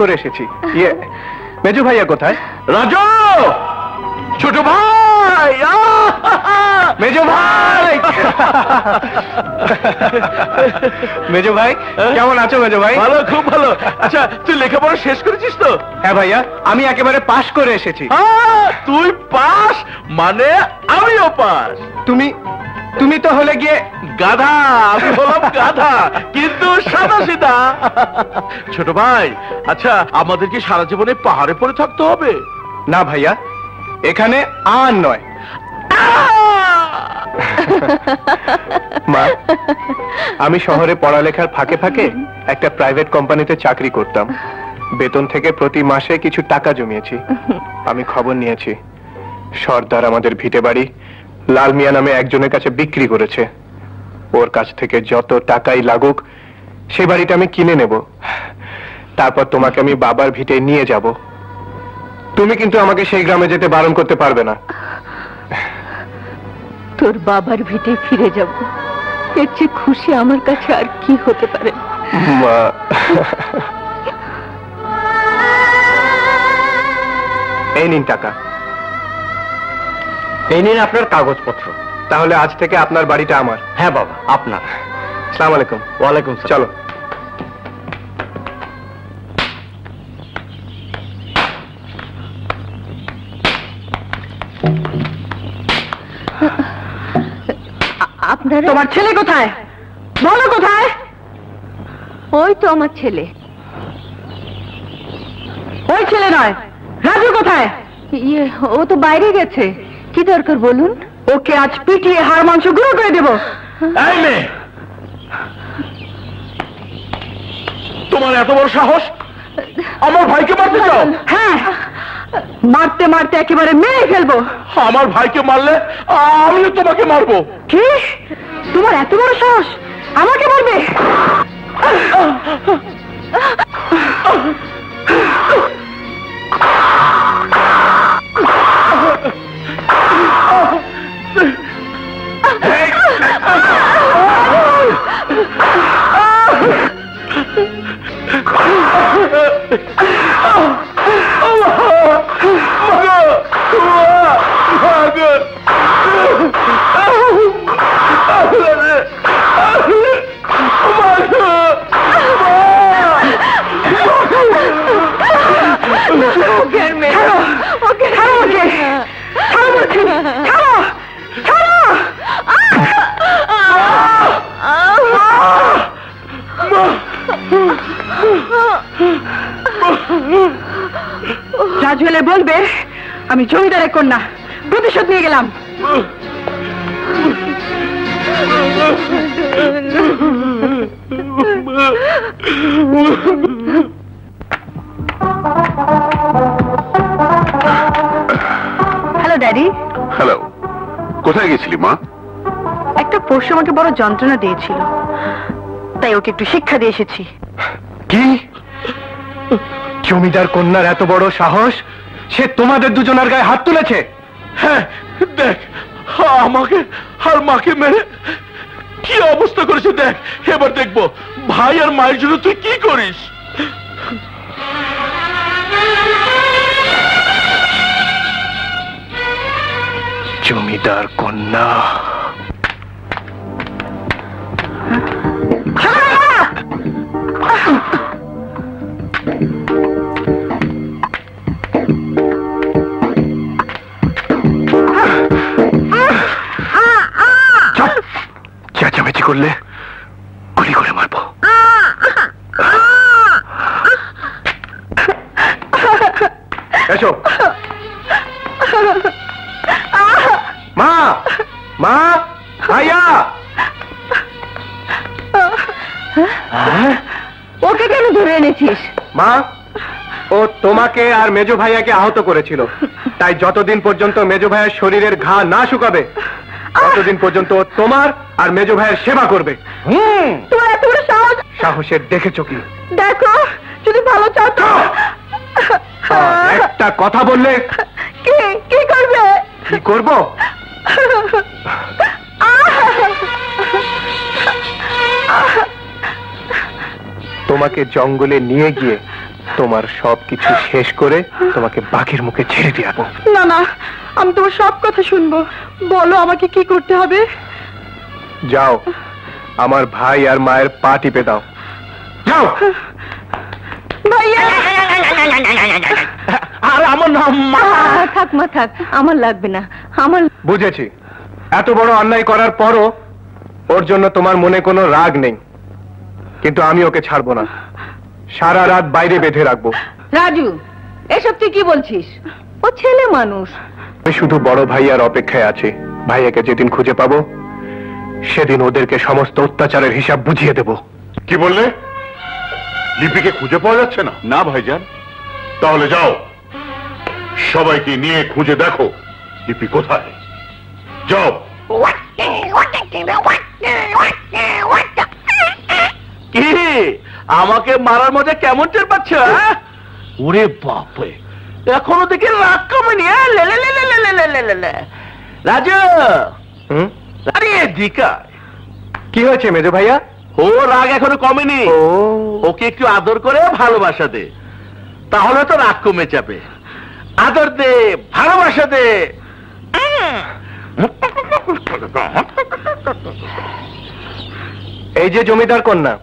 করে এসেছি। ইয়ে মেজু ভাইয়া কোথায়? রাজু! ছোট ভাই! মেজো ভাই! মেজো ভাই কেমন আছো মেজো ভাই? ভালো খুব ভালো। আচ্ছা তুই লেখাপড়া শেষ করেছিস তো? হ্যাঁ ভাইয়া আমি একেবারে পাশ করে এসেছি। তুই পাস মানে আমিও পাস তুমি তুমি তো হলে গিয়ে গাধা, আমি হলাম গাধা, কিন্তু সাদা সিধা। ছোট ভাই আচ্ছা আমাদের কি সারা জীবনে পাহাড়ে পড়ে থাকতে হবে? না ভাইয়া, এখানে আর নয়। মা, আমি শহরে পড়ালেখার ফাঁকে ফাঁকে একটা প্রাইভেট কোম্পানিতে চাকরি করতাম। বেতন থেকে প্রতি মাসে কিছু টাকা জমিয়েছি। আমি খবর নিয়েছি, সর্দার আমাদের ভিটে বাড়ি লাল মিয়া নামে একজনের কাছে বিক্রি করেছে। ওর কাছ থেকে যত টাকাই লাগুক সেই বাড়িটা আমি কিনে নেব। তারপর তোমাকে আমি বাবার ভিটে নিয়ে যাব। তুমি কিন্তু আমাকে সেই গ্রামে যেতে বারণ করতে পারবে না। তোর বাবার ভিটে ফিরে যাব। এর চেয়ে খুশি আমার কাছে আর কি হতে পারে? মা। এই নিন টাকা। এই নিন আপনার কাগজপত্র। তাহলে আজ থেকে আপনার বাড়িটা আমার। হ্যাঁ বাবা আপনার। সালাম আলাইকুম। ওয়ালাইকুম চলো। তোমার ছেলে কোথায়? বলো কোথায়? ওই তো আমার ছেলে। ওই ছেলে নয় রাজু কোথায়? ইয়ে ও তো বাইরে গেছে। কি দরকার বলুন? ওকে আজ পিটিয়ে হাড় মাংস গুঁড়ো করে দেবো। তোমার এত বড় সাহস? আমার ভাইকে মারতে চাও? হ্যাঁ। মারতে মারতে একেবারে মেরে ফেলব। আমার ভাইকে মারলে আমিও তোমাকে মারবো। কি? তোমার এত বড় সাহস? আমাকে মারবে? ওকে রাজু এলে বলবে আমি জমিদারের কন্যা প্রতিশোধ নিয়ে গেলাম। হ্যালো ড্যাডি হ্যালো কোথায় গেছিলি মা? একটা পশু আমাকে বড় যন্ত্রণা দিয়েছিল। তাই ওকে একটু শিক্ষা দিয়ে এসেছি। কি? জমিদার কন্যার এত বড় সাহস? সে তোমাদের দুজনের গায়ে হাত তুলেছে? হ্যাঁ দেখ আমাকে আর মাকে মেরে কি অবস্থা করেছে দেখ এবার দেখব ভাই আর মায়ের জন্য তুই কি করিস? জমিদার কন্যা। চুপ! চেঁচামেচি করলে গুলি করে মারবো। এসো। মা মা ভাইয়া। হ্যাঁ? ওকে কেন ধরে এনেছিস? মা ও তোমাকে আর মেজো ভাইয়াকে আহত করেছিল। তাই যতদিন পর্যন্ত মেজো ভাইয়ের শরীরের ঘা না শুকাবে ততদিন পর্যন্ত তোমার আর মেজো ভাইয়ের সেবা করবে। হুম। তোমার এত বড় সাহস। সাহসের দেখেছ কি? দেখো যদি ভালো চাও তো। একটা কথা বললে। কি কি করবে? করব? তোমাকে জঙ্গলে নিয়ে গিয়ে তোমার সবকিছু শেষ করে তোমাকে বাঘের মুখে ছেড়ে দিয়াবো না না আমি তোমার সব কথা শুনব। বলো আমাকে কি করতে হবে? যাও আমার ভাই আর মায়ের পা টিপে দাও। যাও! ভাইয়া! আর আমার নাম আহ, থাক মা থাক আমার লাগবে না আমার বুঝেছি। এত বড় অন্যায় করার পরও ওর জন্য তোমার মনে কোনো রাগ নেই। কিন্তু আমি ওকে ছাড়বো না। সারা রাত বাইরে বেঁধে রাখব। রাজু এসব তুই কি বলছিস? ও ছেলে মানুষ। আমি শুধু বড় ভাইয়ার অপেক্ষায় আছি। ভাইয়াকে যেদিন খুঁজে পাবো সেদিন ওদেরকে সমস্ত অত্যাচারের হিসাব বুঝিয়ে দেব। কি বললে? লিপিকে খুঁজে পাওয়া যাচ্ছে না? না ভাইজান। তাহলে যাও। সবাইকে নিয়ে খুঁজে দেখো লিপি কোথায়। যাও। কি আমাকে মারার মধ্যে কেমন টের পাচ্ছ হ্যাঁ? ওরে বাপরে। এখনও দেখি রাগ কমেনি রাজু! আরে কি হয়েছে মেজো ভাইয়া? ও রাগ এখনও কমেনি। ওকে একটু আদর করে ভালোবাসা দে। তাহলে তো রাগ কমে যাবে। আদর দে ভালোবাসা দে। এই যে জমিদার কন্যা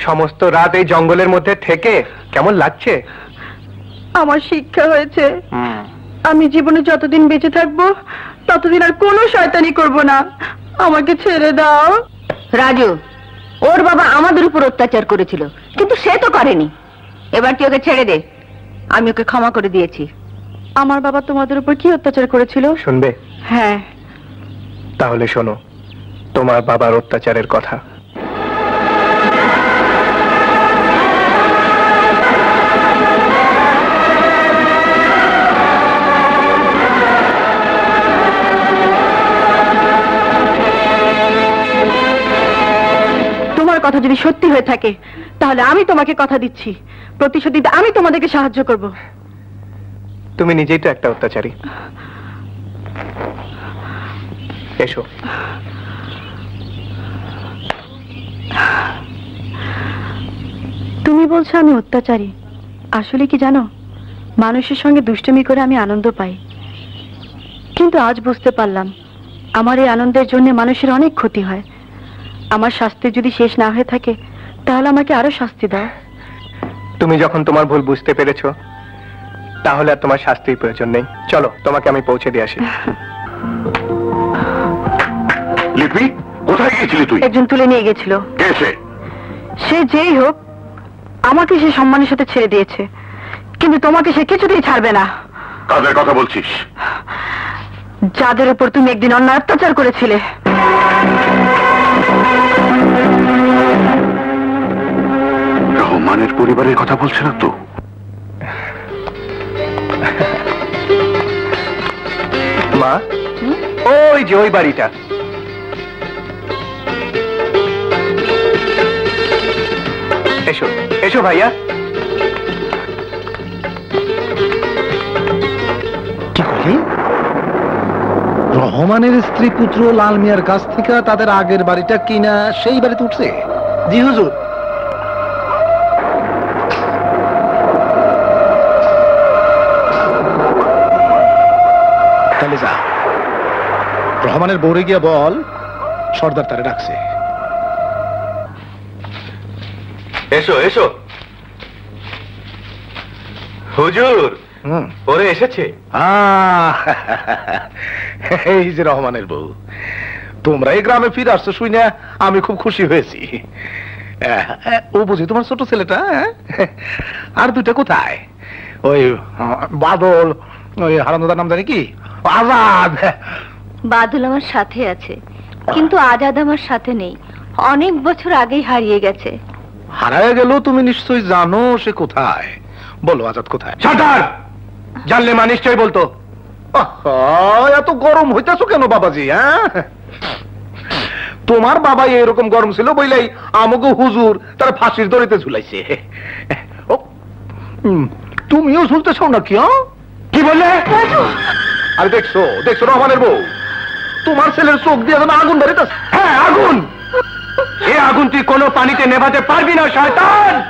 সমস্ত রাত এই জঙ্গলের মধ্যে থেকে কেমন লাগছে? আমার শিক্ষা হয়েছে। আমি জীবনে যতদিন বেঁচে থাকব ততদিন আর কোনো শয়তানি করব না। আমাকে ছেড়ে দাও। রাজু ওর বাবা আমাদের উপর অত্যাচার করেছিল কিন্তু সে তো করেনি। এবার তুই ওকে ছেড়ে দে। আমি ওকে ক্ষমা করে দিয়েছি। আমার বাবা তোমাদের উপর কি অত্যাচার করেছিল? শুনবে? হ্যাঁ। তাহলে শোনো তোমার বাবার অত্যাচারের কথা। কথা যদি সত্যি হয়ে থাকে তাহলে আমি তোমাকে কথা দিচ্ছি। প্রতিশোধ দিতে আমি তোমাদেরকে সাহায্য করব। তুমি নিজেই তো একটা অত্যাচারী। এসো। তুমি বলছো আমি অত্যাচারী। আসলে কি জানো? মানুষের সঙ্গে দুষ্টুমি করে আমি আনন্দ পাই। কিন্তু আজ বুঝতে পারলাম আমার এই আনন্দের জন্য মানুষের অনেক ক্ষতি হয়। আমার শাস্তি যদি শেষ না হয়ে থাকে তাহলে আমাকে আরও শাস্তি দাও। তুমি যখন তোমার ভুল বুঝতে পেরেছ তাহলে আর তোমার শাস্তির প্রয়োজন নেই। চলো তোমাকে আমি পৌঁছে দিয়ে আসি। লিপি কোথায় গিয়েছিলি তুই? একজন তুলে নিয়ে গেছিল। সে? সে যেই হোক আমাকে সে সম্মানের সাথে ছেড়ে দিয়েছে। কিন্তু তোমাকে সে কিছুতেই ছাড়বে না। কাদের কথা বলছিস? যাদের উপর তুমি একদিন অন্যায় অত্যাচার করেছিলে। রহমানের পরিবারের কথা বলছে না তো। মা? ওই যে ওই বাড়িটা। এসো এসো ভাইয়া। কি করলি রহমানের স্ত্রী পুত্র লাল মিয়ার কাছ থেকে তাদের আগের বাড়িটা কিনা সেই বাড়িতে উঠছে? জি হুজুর। তাহলে যা। রহমানের বৌরে গিয়া বল সর্দার তারে ডাকছে। এসো এসো। হুজুর ওরে এসেছে। এই যে রহমানের বউ। তোমরা এই গ্রামে ফিরে আসছো শুই না আমি খুব খুশি হয়েছি। ও বুঝি তোমার ছোট ছেলেটা হ্যাঁ? আর দুইটা কোথায়? ওই বাদল ওই হারামদার নাম জানি কি? আজাদ বাদল আমার সাথে আছে কিন্তু আজাদ আমার সাথে নেই। অনেক বছর আগেই হারিয়ে গেছে। হারায় গেল তুমি নিশ্চয়ই জানো সে কোথায়। বলো আজাদ কোথায়? সাঁতার জানলে মা নিশ্চয়ই বলতো। এত গরম হইতেছো কেন বাবাজি হ্যাঁ? তোমার বাবা এরকম গরম ছিল বইলাই আমাকে হুজুর তার ফাঁসির দড়িতে ঝুলাইছে। তুমিও ঝুলতেছ নাকি হ্যাঁ? কি বললে? আর দেখছ দেখছ রহমানের বউ? তোমার ছেলের চোখ দিয়ে যেন আগুন বেরোতেছে হ্যাঁ আগুন! এ আগুন তুই কোনো পানিতে নেভাতে পারবি না, শয়তান!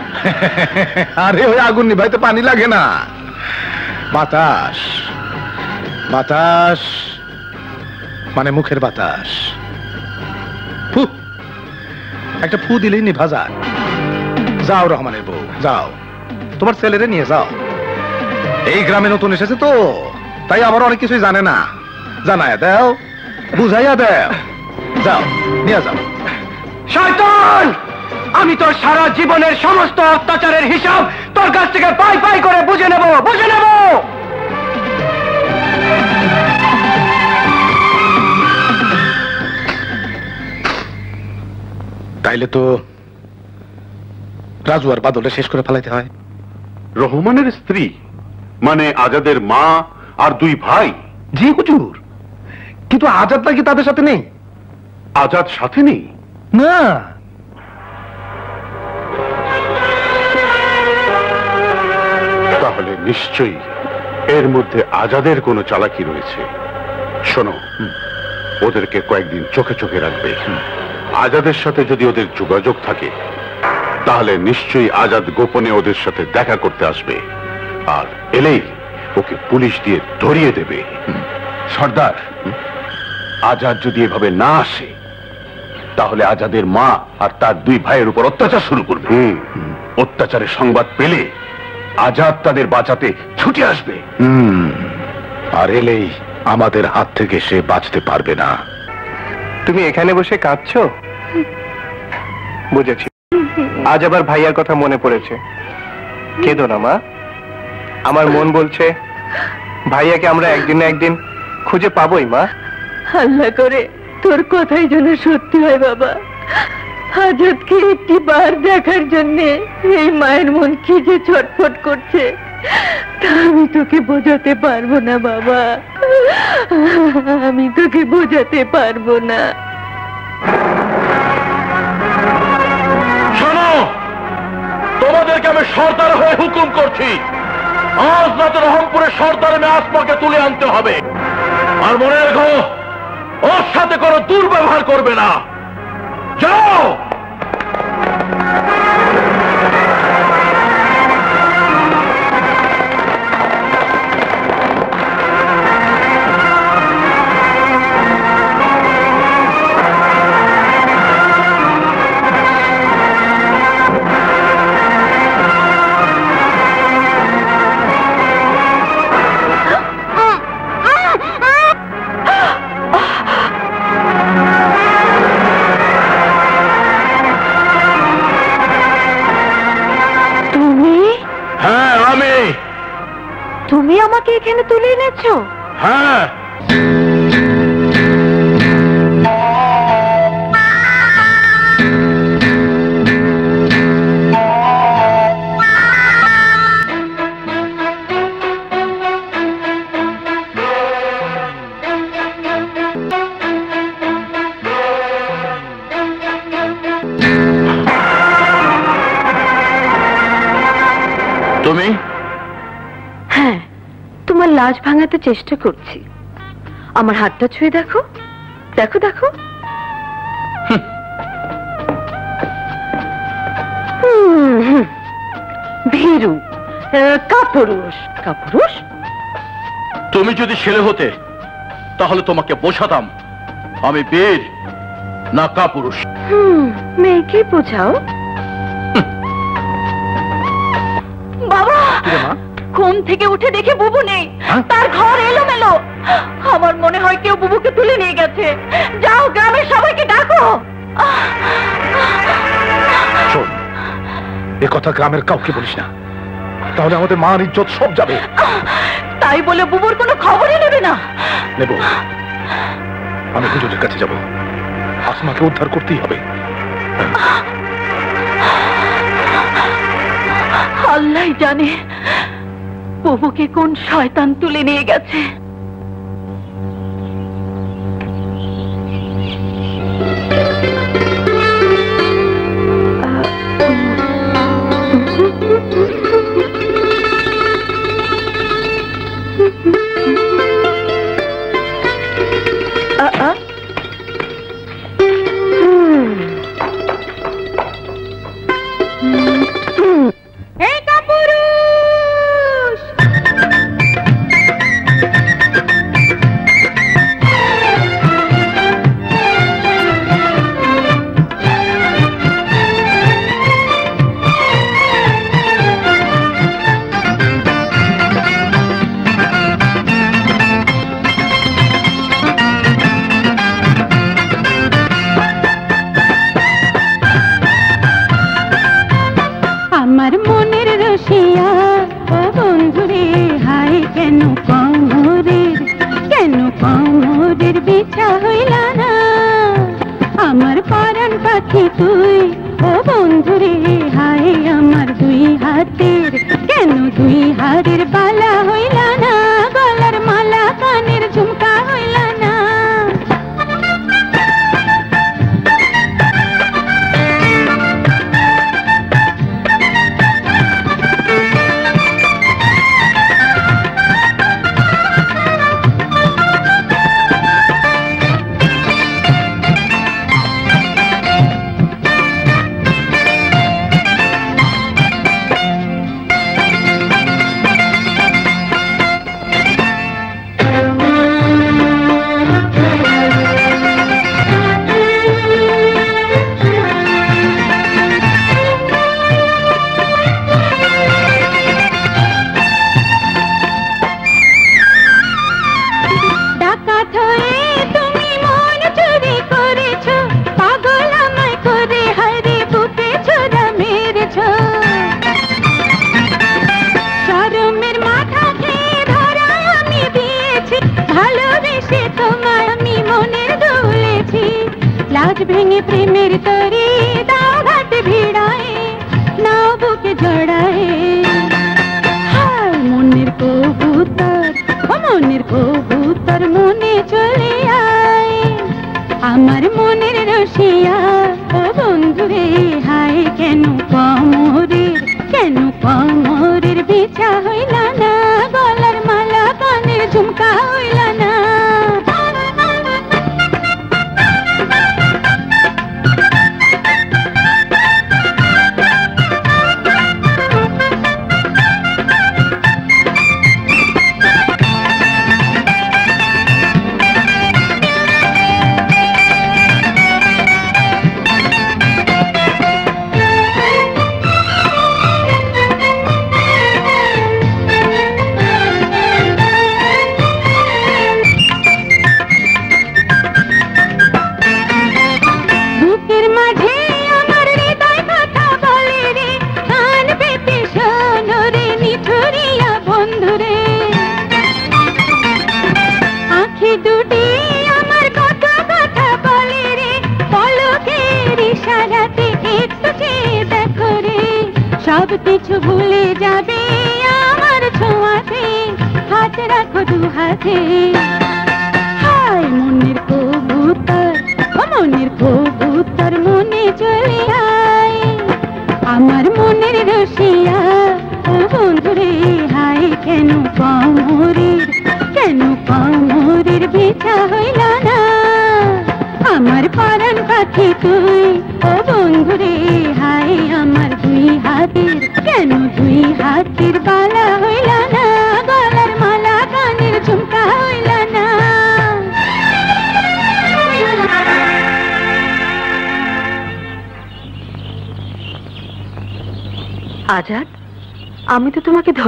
আরে, ওই আগুন নিভাইতে পানি লাগে না। বাতাস। বাতাস। মানে মুখের বাতাস। ফু! একটা ফু দিলেই নিভা যায়। যাও রহমানের বউ, যাও। তোমার ছেলেরে নিয়ে যাও। এই গ্রামে নতুন এসেছে তো? তাই আমার অনেক কিছুই জানে না। জানায়া দাও বুঝাইয়া দাও। যাও নিয়ে যাও। শয়তান! আমি তোর সারা জীবনের সমস্ত অত্যাচারের হিসাব তোর কাছ থেকে পাই পাই করে বুঝে নেব বুঝে নেব! তাইলে তো রাজু আর বাদলটা শেষ করে ফেলাইতে হয়। রহমানের স্ত্রী মানে আজাদের মা আর দুই ভাই। জি হুজুর। কিন্তু আজাদ নাকি তাদের সাথে নেই? আজাদ সাথে নেই? না। তাহলে নিশ্চয়ই এর মধ্যে আজাদের কোনো চালাকি রয়েছে। শোনো ওদেরকে কয়েকদিন চোখে চোখে রাখবে। আজাদের সাথে যদি ওদের যোগাযোগ থাকে তাহলে নিশ্চয়ই আজাদ গোপনে ওদের সাথে দেখা করতে আসবে। আর এলেই ওকে পুলিশ দিয়ে ধরিয়ে দেবে। সর্দার আজাদ যদি এভাবে না আসে তাহলে আজাদের মা আর তার দুই ভাইয়ের উপর অত্যাচার শুরু করবে। অত্যাচারের সংবাদ পেলে আজাদ তাদের বাঁচাতে ছুটে আসবে। আর এলেই আমাদের হাত থেকে সে বাঁচতে পারবে না। তুমি এখানে বসে কাঁদছো? বুঝেছি। আজ আবার ভাইয়ার কথা মনে পড়েছে। কেঁদো না মা। আমার মন বলছে ভাইয়াকে আমরা একদিন না একদিন খুঁজে পাবোই মা। আল্লাহ করে তোর কথাই যেন সত্যি হয় বাবা। হাজতকে একটি বার দেখার জন্য এই মায়ের মন কি যে ছটফট করছে তা আমি তোকে বোঝাতে পারব না বাবা। আমি তোকে বোঝাতে পারব না। শোনো তোমাদেরকে আমি সর্দার হয়ে হুকুম করছি। আজ রাতে রহমপুরের সর্দার মে আসমাকে তুলে আনতে হবে। আর মনে রেখো, ওর সাথে কোনো দুর্ব্যবহার করবে না। যাও! আমাকে এখানে তুলে এনেছো? হ্যাঁ। চেষ্টা করছি। আমার হাতটা ছুঁয়ে দেখো। দেখো দেখো। ভীরু কাপুরুষ। কাপুরুষ? তুমি যদি ছেলে হতে তাহলে তোমাকে বোঝাতাম আমি বীর না কাপুরুষ। মেয়েকে বোঝাও। ঘুম থেকে উঠে দেখে বুবু নেই। তার ঘর এলোমেলো। আমার মনে হয় কেউ বুবুকে তুলে নিয়ে গেছে। যাও গ্রামের সবাইকে ডাকো। শোন এ কথা গ্রামের কাউকে বলিস না। তাহলে আমাদের মান ইজ্জত সব যাবে। তাই বলে বুবুর কোনো খবরই নেবে না। নেব। আমি হুজুরের কাছে যাব। আসমাকে উদ্ধার করতেই হবে। আল্লাহ জানে। বুবুকে কোন শয়তান তুলে নিয়ে গেছে?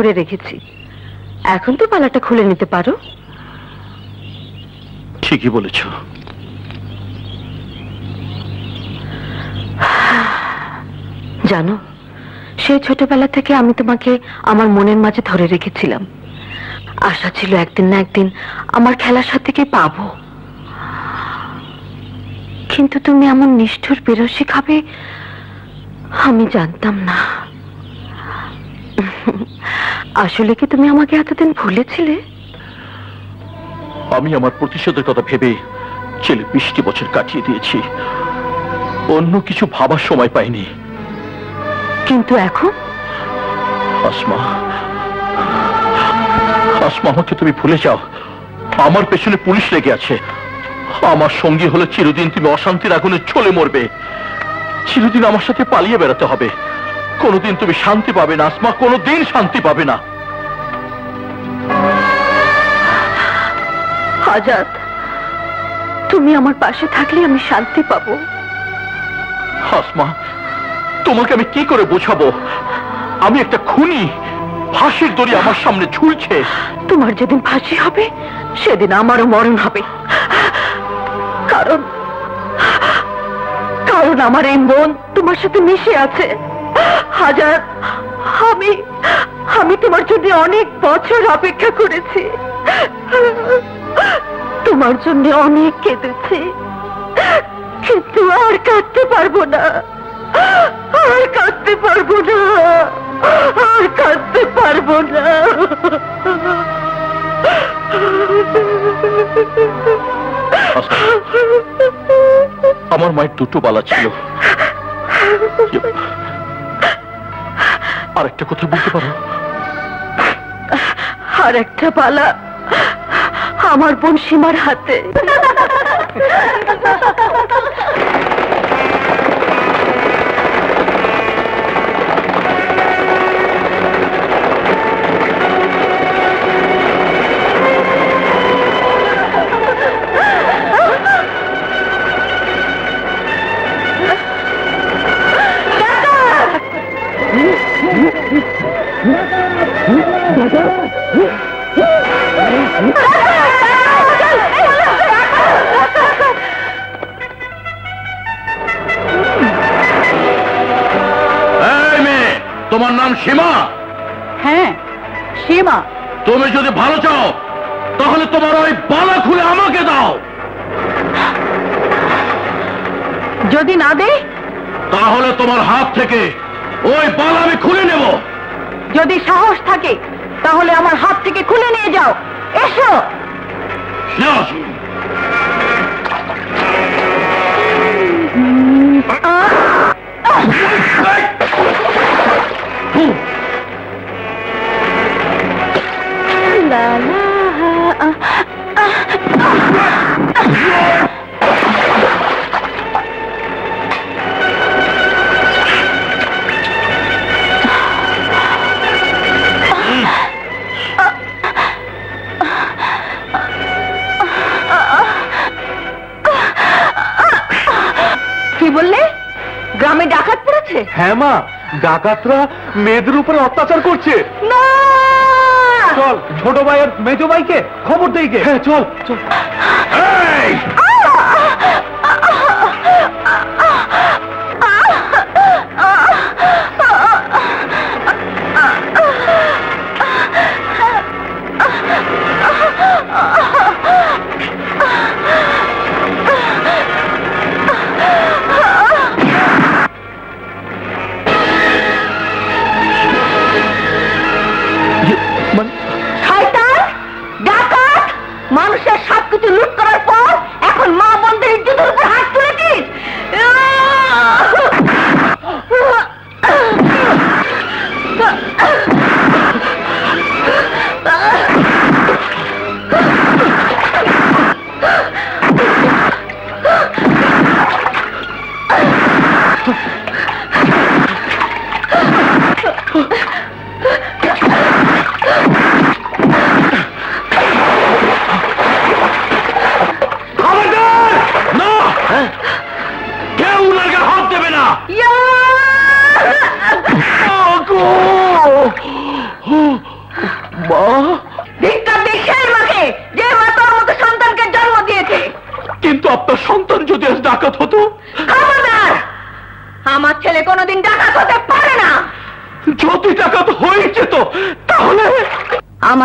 ধরে রেখেছি। এখন তো পালাটা খুলে নিতে পারো। ঠিকই বলেছ। জানো সেই ছোটবেলা থেকে আমি তোমাকে আমার মনের মাঝে ধরে রেখেছিলাম। আশা ছিল একদিন না একদিন আমার খেলার সাথীকে পাবো। কিন্তু তুমি এমন নিষ্ঠুর বেরসি খাবে আমি জানতাম না। আসলে কি তুমি আমাকে এতদিন ভুলেছিলে? আমি আমার প্রতিশোধের কথা ভেবে ছেলে বিশটি বছর কাটিয়ে দিয়েছি। অন্য কিছু ভাবার সময় পাইনি। কিন্তু এখন? আসমা আসমা আমাকে তুমি ভুলে যাও। আমার পেছনে পুলিশ লেগে আছে। আমার সঙ্গী হলে চিরদিন তুমি অশান্তির আগুনে চলে মরবে। চিরদিন আমার সাথে পালিয়ে বেড়াতে হবে। কোনোদিন তুমি শান্তি পাবে না আসমা কোনোদিন শান্তি পাবে না। আজাদ তুমি আমার পাশে থাকলে আমি শান্তি পাবো। আসমা তোমাকে আমি কি করে বোঝাবো? আমি একটা খুনি ফাঁসির দড়ি আমার সামনে ঝুলছে। তোমার যেদিন ফাঁসি হবে সেদিন আমারও মরণ হবে। কারণ কারণ আমার এই মন তোমার সাথে মিশে আছে। হাজার, আমি আমি তোমার জন্য অনেক বছর অপেক্ষা করেছি। তোমার জন্য অনেক কেঁদেছি। কিন্তু আর কাঁদতে পারব না। আর কাঁদতে পারব না। আর কাঁদতে পারব না। আমার মায়ের দুটো বালা ছিল। আর একটা কথা বলতে পারো। আর একটা পালা আমার বোন সীমার হাতে। তোমার নাম সীমা? হ্যাঁ সীমা। তুমি যদি ভালো চাও তাহলে তোমার ওই বালা খুলে আমাকে দাও। যদি না দে তাহলে তোমার হাত থেকে ওই বালা আমি খুলে নেব। যদি সাহস থাকে তাহলে আমার হাত থেকে খুলে নিয়ে যাও। এসো। নাও। পড়েছে হ্যাঁ মা ডাকাতরা মেয়েদের উপরে অত্যাচার করছে। না! চল ছোট ভাইয়ের মেজো ভাইকে খবর দেই গে। হ্যাঁ চল চল।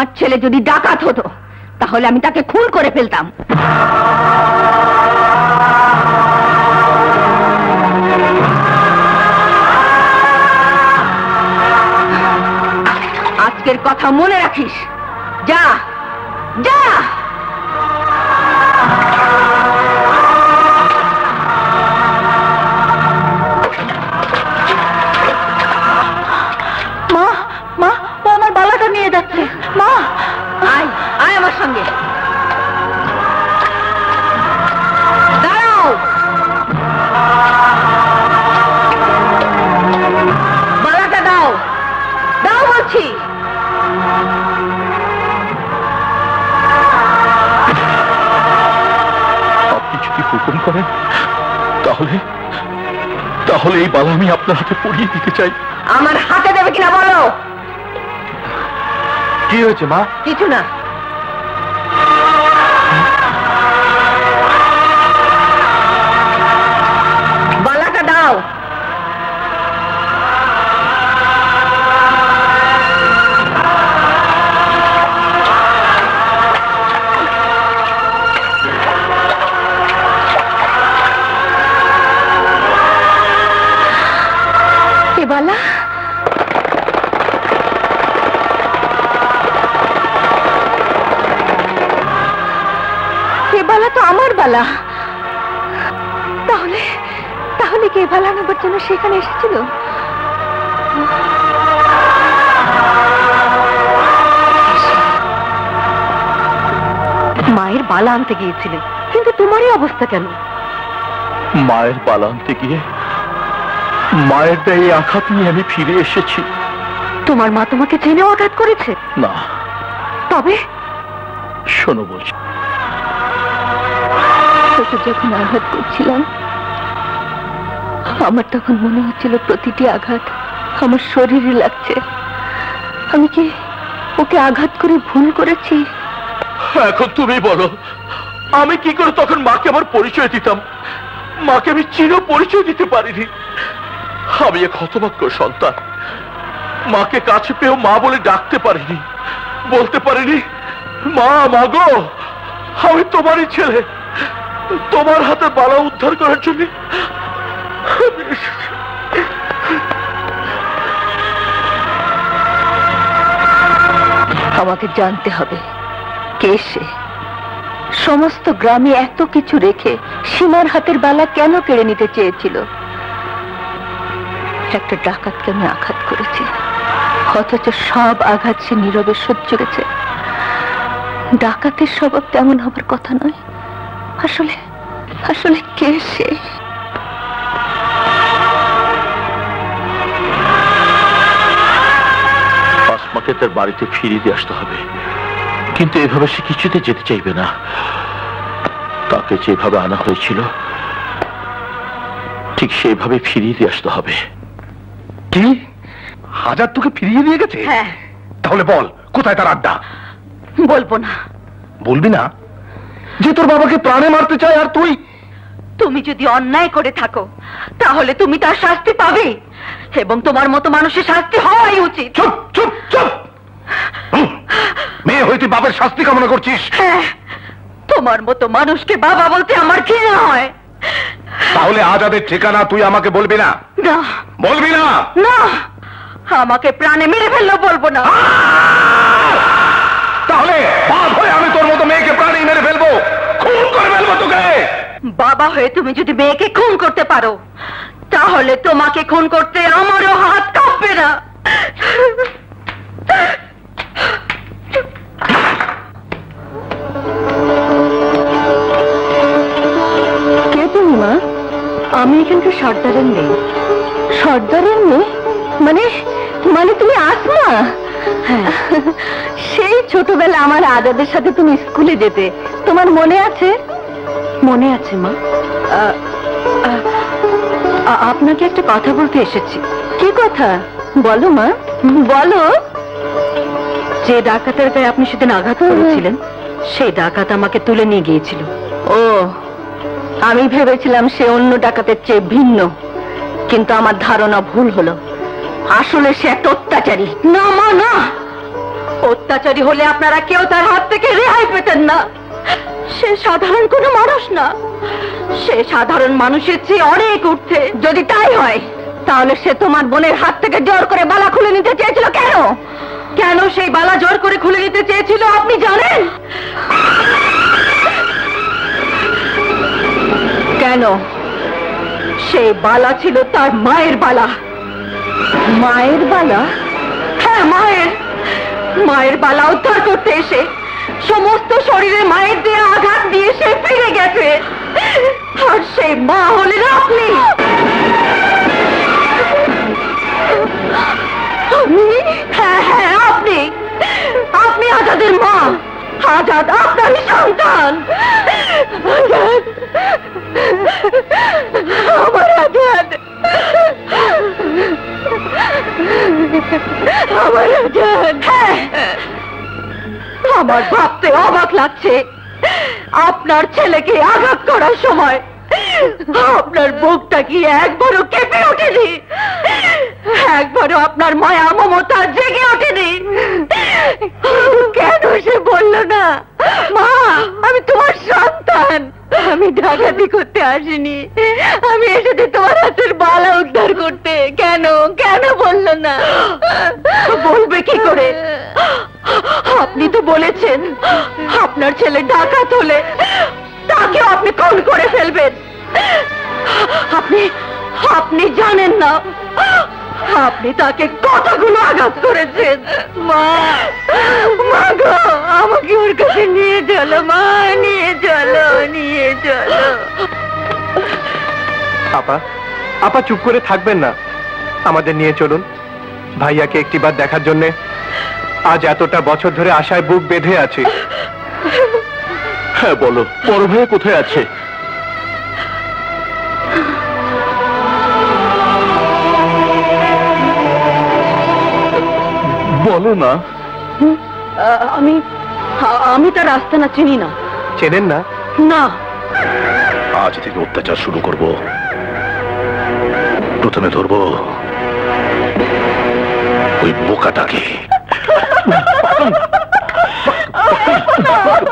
আমার ছেলে যদি ডাকাত হতো, তাহলে আমি তাকে খুন করে ফেলতাম। আজকের কথা মনে রাখিস। করেন। তাহলে তাহলে এই বালা আমি আপনার হাতে পড়িয়ে দিতে চাই। আমার হাতে দেবে কিনা বলো? কি হয়েছে মা? কিছু না। নেবার জন্য সেখানে এসেছিল? মায়ের বালা আনতে গিয়েছিলে কিন্তু তোমারই অবস্থা কেন? মায়ের বালা আনতে গিয়ে মায়ের দেয় আঘাত নিয়ে আমি ফিরে এসেছি। তোমার মা তোমাকে জেনেও আঘাত করেছে? না। তবে? শোনো বলছি। যখন আঘাত করছিলাম আমার তখন মনে হচ্ছিল প্রতিটি আঘাত আমার শরীরে লাগছে। আমি কি ওকে আঘাত করে ভুল করেছি? এখন তুমি বলো, আমি কি করে তখন মাকে আমার পরিচয় দিতাম? মাকে আমি চির পরিচয় দিতে পারিনি। আমি এক হতভাগ্য সন্তান। মাকে কাছে পেয়েও মা বলে ডাকতে পারিনি। বলতে পারিনি, মা মাগো আমি তোমারই ছেলে। তোমার হাতে বালা উদ্ধার করার জন্য আমাকে জানতে হবে। কে সে? সমস্ত গ্রামে এত কিছু রেখে সীমার হাতের বালা কেন কেড়ে নিতে চেয়েছিল? একটা ডাকাতকে আমি আঘাত করেছি। অথচ সব আঘাত সে নীরবে সহ্য করেছে। ডাকাতের স্বভাব তেমন হবার কথা নয়। আসলে আসলে কে সে? আসমাকে তার বাড়িতে ফিরিয়ে দিয়ে আসতে হবে। কিন্তু এভাবে সে কিছুতে যেতে চাইবে না। তাকে যেভাবে আনা হয়েছিল ঠিক সেভাবে ফিরিয়ে দিয়ে আসতে হবে। কি? হাজার তোকে ফিরিয়ে দিয়ে গেছে? হ্যাঁ। তাহলে বল কোথায় তার আড্ডা? বলব না। বলবি না? যে তোর বাবাকে প্রাণে মারতে চায় আর তুই? তুমি যদি অন্যায় করে থাকো তাহলে তুমি তার শাস্তি পাবে। এবং তোমার মতো মানুষের শাস্তি হওয়াই উচিত। চুপ হুম, মেয়ে হয়ে তুই বাবার শাস্তি কামনা করছিস? হ্যাঁ, তোমার মতো মানুষকে বাবা বলতে আমার ঘৃণা হয়? তাহলে আজাদের ঠিকানা তুই আমাকে বলবি না? বলবি না? না। আমাকে প্রাণে মেরে ফেললেও বলব না। তাহলে বাপ হয়ে আমি তোর মতো মেয়েকে প্রাণী মেরে ফেলব। খুন করে ফেলব তোকে। বাবা হয়ে তুমি যদি মেয়েকে খুন করতে পারো তাহলে তোমাকে খুন করতে আমারও হাত কাঁপবে না। আমি এখানকার সর্দারের মেয়ে। সর্দারের মেয়ে? মানে মানে তুমি আসমা? সেই ছোটবেলা আমার আজাদের সাথে তুমি স্কুলে যেতে। তোমার মনে আছে? মনে আছে মা। আপনাকে একটা কথা বলতে এসেছি। কি কথা? বলো মা। বলো। যে ডাকাতের গায়ে আপনি সেদিন আঘাত করেছিলেন সেই ডাকাত আমাকে তুলে নিয়ে গিয়েছিল। ও আমি ভেবেছিলাম সে অন্য ডাকাতের চেয়ে ভিন্ন কিন্তু আমার ধারণা ভুল হলো। আসলে সে একটা অত্যাচারী। না মা না। অত্যাচারী হলে আপনারা কেউ তার হাত থেকে রেহাই পেতেন না। সে সাধারণ কোনো মানুষ না। সে সাধারণ মানুষের চেয়ে অনেক উঠছে। যদি তাই হয় তাহলে সে তোমার বোনের হাত থেকে জোর করে বালা খুলে নিতে চেয়েছিল কেন? কেন সেই বালা জোর করে খুলে নিতে চেয়েছিল আপনি জানেন? কেন? সেই বালা ছিল তার মায়ের বালা। মায়ের বালা? হ্যাঁ মায়ের। মায়ের বালা উদ্ধার করতে এসে সমস্ত শরীরে মায়ের দিয়ে আঘাত দিয়ে সে ফিরে গেছে। আর সেই মা হলেন আপনি? হ্যাঁ হ্যাঁ আপনি। আপনি আজাদের মা। আজাদ আপনারই সন্তান। আমার আজাদ আমার আজাদ আমার ভাবতে অবাক লাগছে। আপনার ছেলেকে আঘাত করার সময় আপনার বুকটা কি একবারও কেঁপে ওঠেনি? একবারও আপনার মায়া মমতা জেগে ওঠেনি? কেন সে বলল না? মা, আমি তোমার সন্তান। আমি ডাকাতি করতে আসিনি। আমি এসেছি তোমার হাতের বালা উদ্ধার করতে। কেন? কেন বলল না? বলবে কি করে? আপনি তো বলেছেন, আপনার ছেলে ডাকাত হলে তাকেও আপনি খুন করে ফেলবেন। আপনি আপনি জানেন না। আপনি তাকে কতগুলো আঘাত করেছেন। মা! মা গো আমাকে ওর কাছে নিয়ে চলো মা নিয়ে চলো নিয়ে চলো। আপা আপা চুপ করে থাকবেন না। আমাদের নিয়ে চলুন। ভাইয়াকে একটিবার দেখার জন্য আজ এতটা বছর ধরে আশায় বুক বেঁধে আছি। হ্যাঁ বলো। বড় ভাই কোথায় আছে? বলো না। আমি আমি তার রাস্তা না চিনি না। চেনেন না? না। আজ থেকে অত্যাচার শুরু করব। প্রথমে ধরবো ওই বোকাটাকে।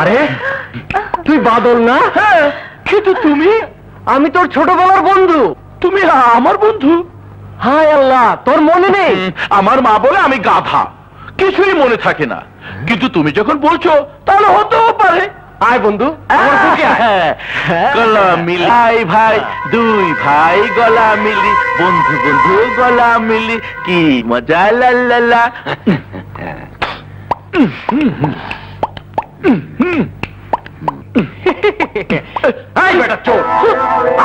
আরে তুই বাদল না? কিন্তু তুমি? আমি তোর ছোটবেলার বন্ধু। তুমি আমার বন্ধু? হায় আল্লাহ তোর মনে নেই? আমার মা বলে আমি গাধা। কিছুই মনে থাকে না। কিন্তু তুমি যখন বলছো তাহলে হতেও পারে। আয় বন্ধু আয়। গলা মিলি। ভাই ভাই দুই ভাই গলা মিলি। বন্ধু বন্ধু গলা মিলি। কি মজা লা লা লা। আয় বেটা চোর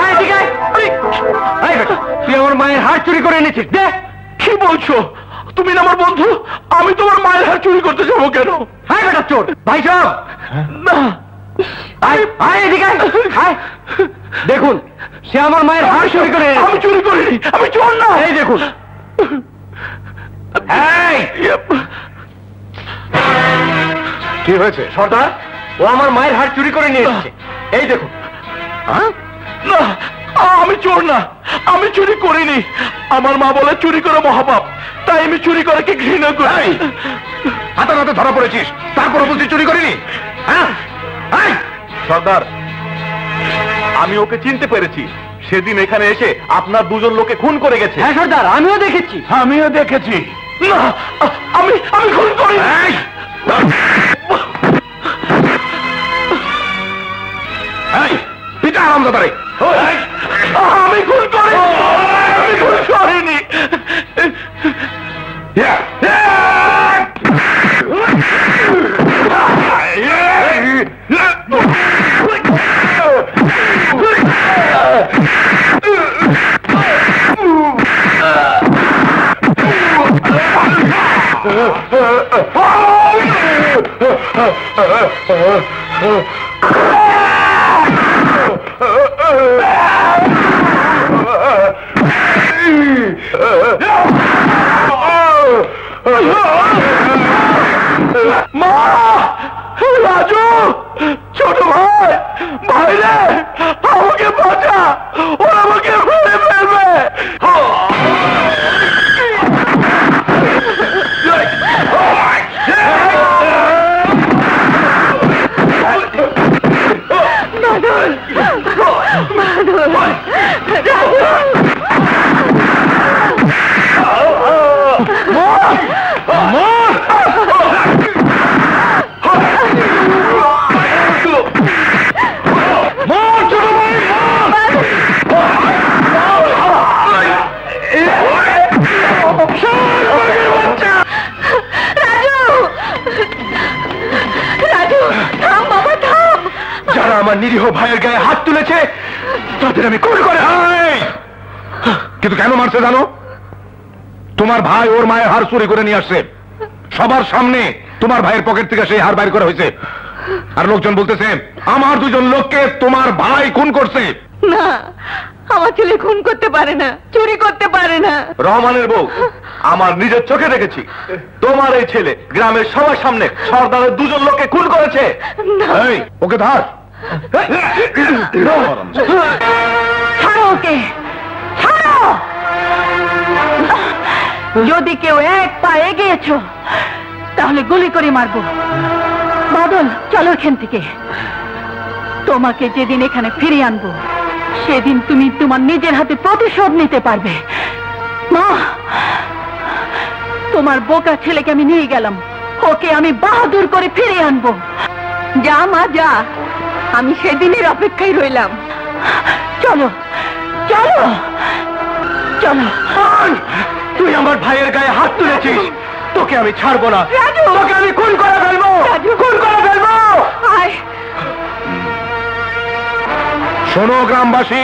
আয় ঠিক আয়। আয় বেটা তুই আমার মায়ের হার চুরি করে এনেছিস। দে কি বলছো? তুমি আমার বন্ধু আমি তোমার মায়ের হাত চুরি করতে যাব কেন? আয় বেটা চোর ভাই সব। আয় দেখুন সে আমার মায়ের হার চুরি করে আমি চুরি করিনি আমি চোর না। এই দেখুন। কি হয়েছে? সর্দার? ও আমার মায়ের হার চুরি করে নিয়ে এসেছে। এই দেখুন। না। আমি চোর না। আমি চুরি করিনি। আমার মা বলে চুরি করে মহাপাপ। তাই আমি চুরি করে কি ঘৃণা করি? হাতে হাতে ধরা পড়েছিস। তারপর বলছি চুরি করিনি। হ্যাঁ? সর্দার আমি ওকে চিনতে পেরেছি। সেদিন এখানে এসে আপনার দুজন লোকে খুন করে গেছে। হ্যাঁ সর্দার আমিও দেখেছি। আমিও দেখেছি। না আমি আমি খুন করি এই, পিতা আরামদাদারে আমি খুন করি আমি খুন করিনি মা রাজু ছোট ভাই ভাইরে আমাকে বাঁচা ও আমাকে মেরে ফেলবে। নিরীহ ভাইয়ের গায়ে হাত তুলেছে তাদের আমি খুন করে কিন্তু কেন মারছে জানো? তোমার ভাই ওর মায়ের হার চুরি করে নিয়ে আসছে। সবার সামনে তোমার ভাইয়ের পকেট থেকে সেই হার বাইর করা হয়েছে। আর লোকজন বলতেছে আমার দুজন লোককে তোমার ভাই খুন করছে। না আমার ছেলে খুন করতে পারে না চুরি করতে পারে না। রহমানের বউ আমার নিজের চোখে দেখেছি। তোমার এই ছেলে গ্রামের সবার সামনে সর্দারের দুজন লোককে খুন করেছে। ওকে ধর। ছাড়ো ওকে। যদি কেউ এক পা এগিয়েছো, তাহলে গুলি করে মারবো। বাদল, চলো এখান থেকে। তোমাকে যেদিন এখানে ফিরিয়ে আনব, সেদিন তুমি তোমার নিজের হাতে প্রতিশোধ নিতে পারবে। মা, তোমার বোকা ছেলেকে আমি নিয়ে গেলাম। ওকে আমি বাহাদুর করে ফিরিয়ে আনব। যা মা, যা। আমি সেদিনের অপেক্ষায় রইলাম। চলো চলো চলো। তুই আমার ভাইয়ের গায়ে হাত তুলেছিস। তোকে আমি ছাড়বো না। তোকে আমি খুন করে ফেলব। খুন করে ফেলব। শোনো গ্রামবাসী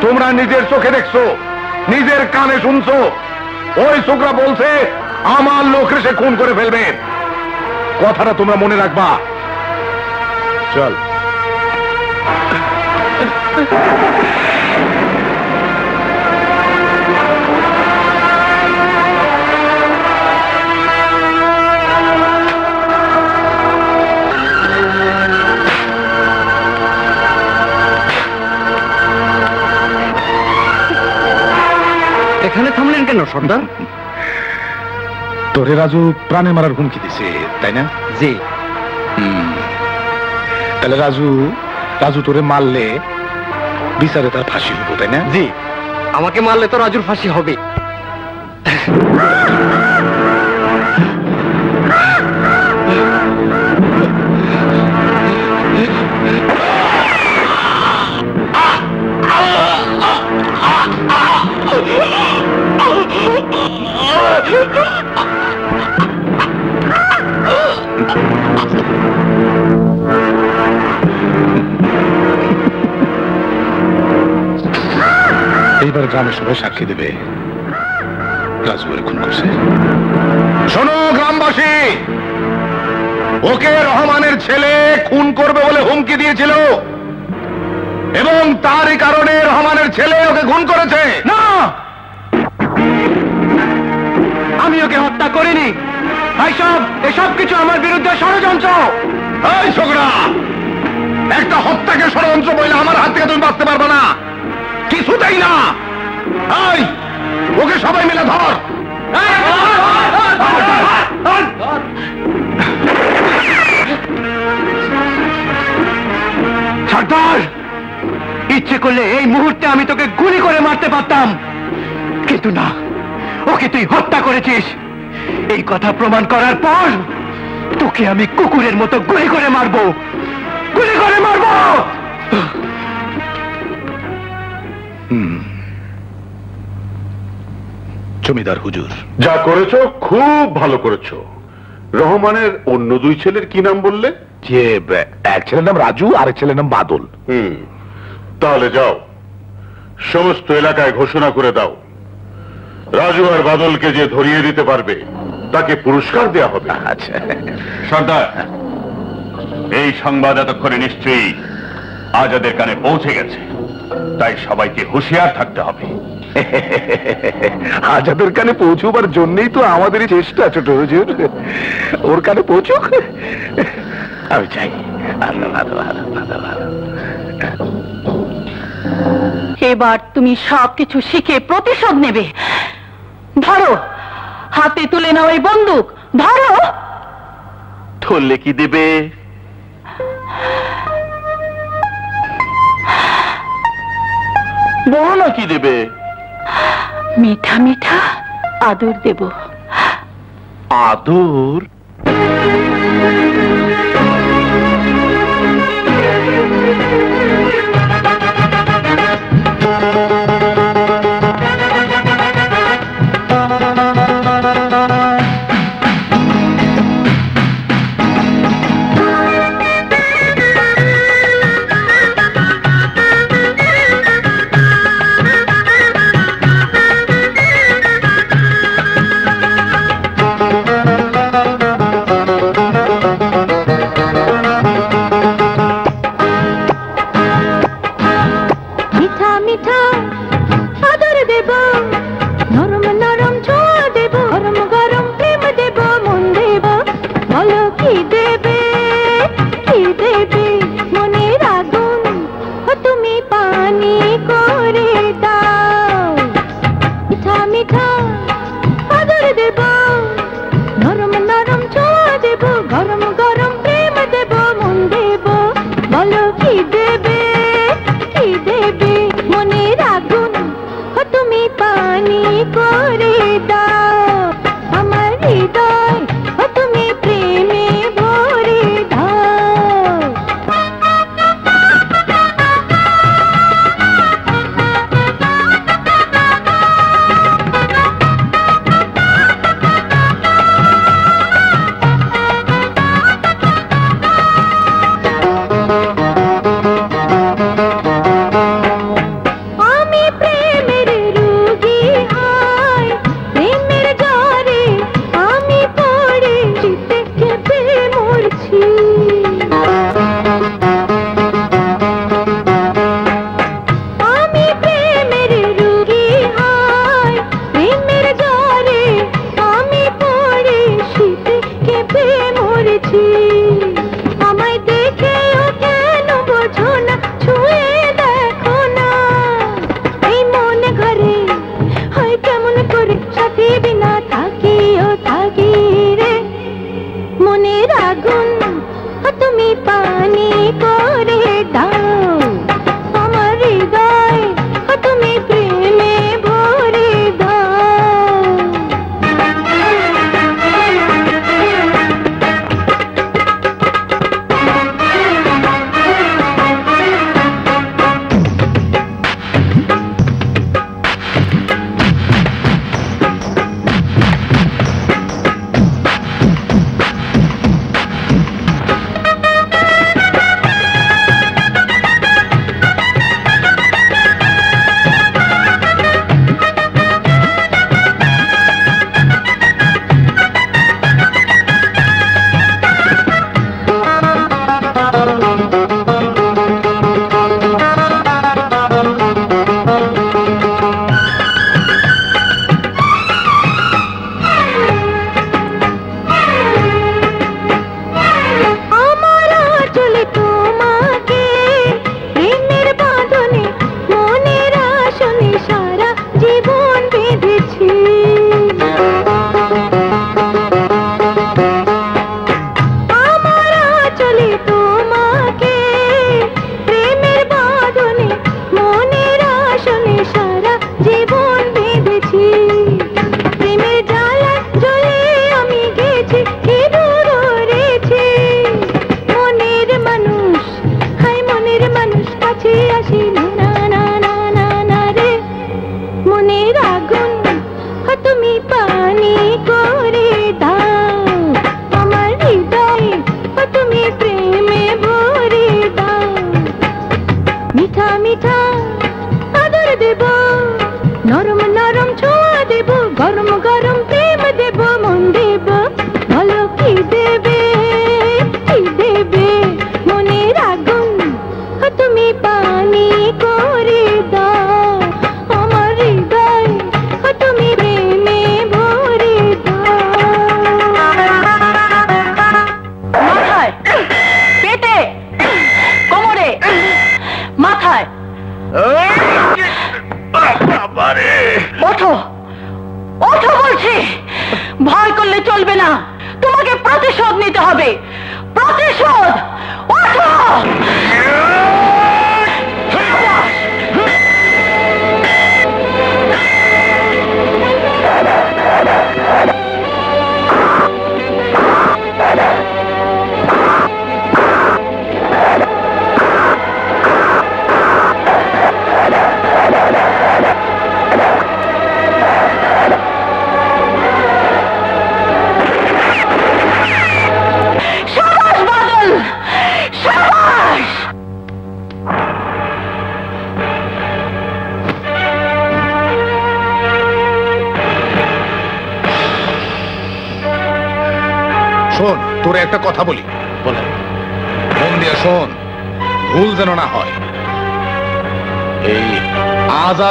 তোমরা নিজের চোখে দেখছ নিজের কানে শুনছো। ওই ছোকরা বলছে আমার লোক সে খুন করে ফেলবে। কথাটা তোমরা মনে রাখবা। চল। এখানে থামলেন কেন সর্দার? তোরে রাজু প্রাণে মারার হুমকি দিছে তাই না? জি। হুম। তাহলে রাজু রাজু তোরে মারলে বিচারে তার ফাঁসি হব তাই না? জি আমাকে মারলে তো রাজুর ফাঁসি হবে। এইবার গ্রামের সবাই সাক্ষী দেবে। রাজু খুন করছে। শোনো গ্রামবাসী ওকে রহমানের ছেলে খুন করবে বলে হুমকি দিয়েছিল এবং তারই কারণে রহমানের ছেলে ওকে খুন করেছে। না! আমি ওকে হত্যা করিনি। এইসব এসব কিছু আমার বিরুদ্ধে ষড়যন্ত্র। এই ছোকরা একটা হত্যাকে ষড়যন্ত্র বললে আমার হাত থেকে তুমি বাঁচতে পারবে না। কিছুতেই না। ওকে সবাই মিলে ধর! সর্দার, ইচ্ছে করলে এই মুহূর্তে আমি তোকে গুলি করে মারতে পারতাম। কিন্তু না, ওকে তুই হত্যা করেছিস। এই কথা প্রমাণ করার পর তোকে আমি কুকুরের মতো গুলি করে মারবো। গুলি করে মারবো! জমিদার হুজুর। যা করেছ খুব ভালো করেছ। রহমানের অন্য দুই ছেলের কি নাম বললে? যে এক ছেলের নাম রাজু আর এক ছেলের নাম বাদল। হুম তাহলে যাও। সমস্ত এলাকায় ঘোষণা করে দাও। রাজু আর বাদলকে যে ধরিয়ে দিতে পারবে তাকে পুরস্কার দেয়া হবে। আচ্ছা। সর্দার এই সংবাদ এতক্ষণে নিশ্চয়ই আজাদের কানে পৌঁছে গেছে। তাই সবাইকে হুঁশিয়ার থাকতে হবে। আজাদের কানে পৌঁছবার জন্যই তো আমাদের এই চেষ্টা ছোট হুজুর। ওর কানে পৌঁছুক। আমি চাই। এবার তুমি সবকিছু শিখে প্রতিশোধ নেবে। ধরো হাতে তুলে নাও এই বন্দুক। ধরো। ধরলে কি দেবে? বলো না কি দেবে? মিঠা মিঠা আদর দেব। আদর?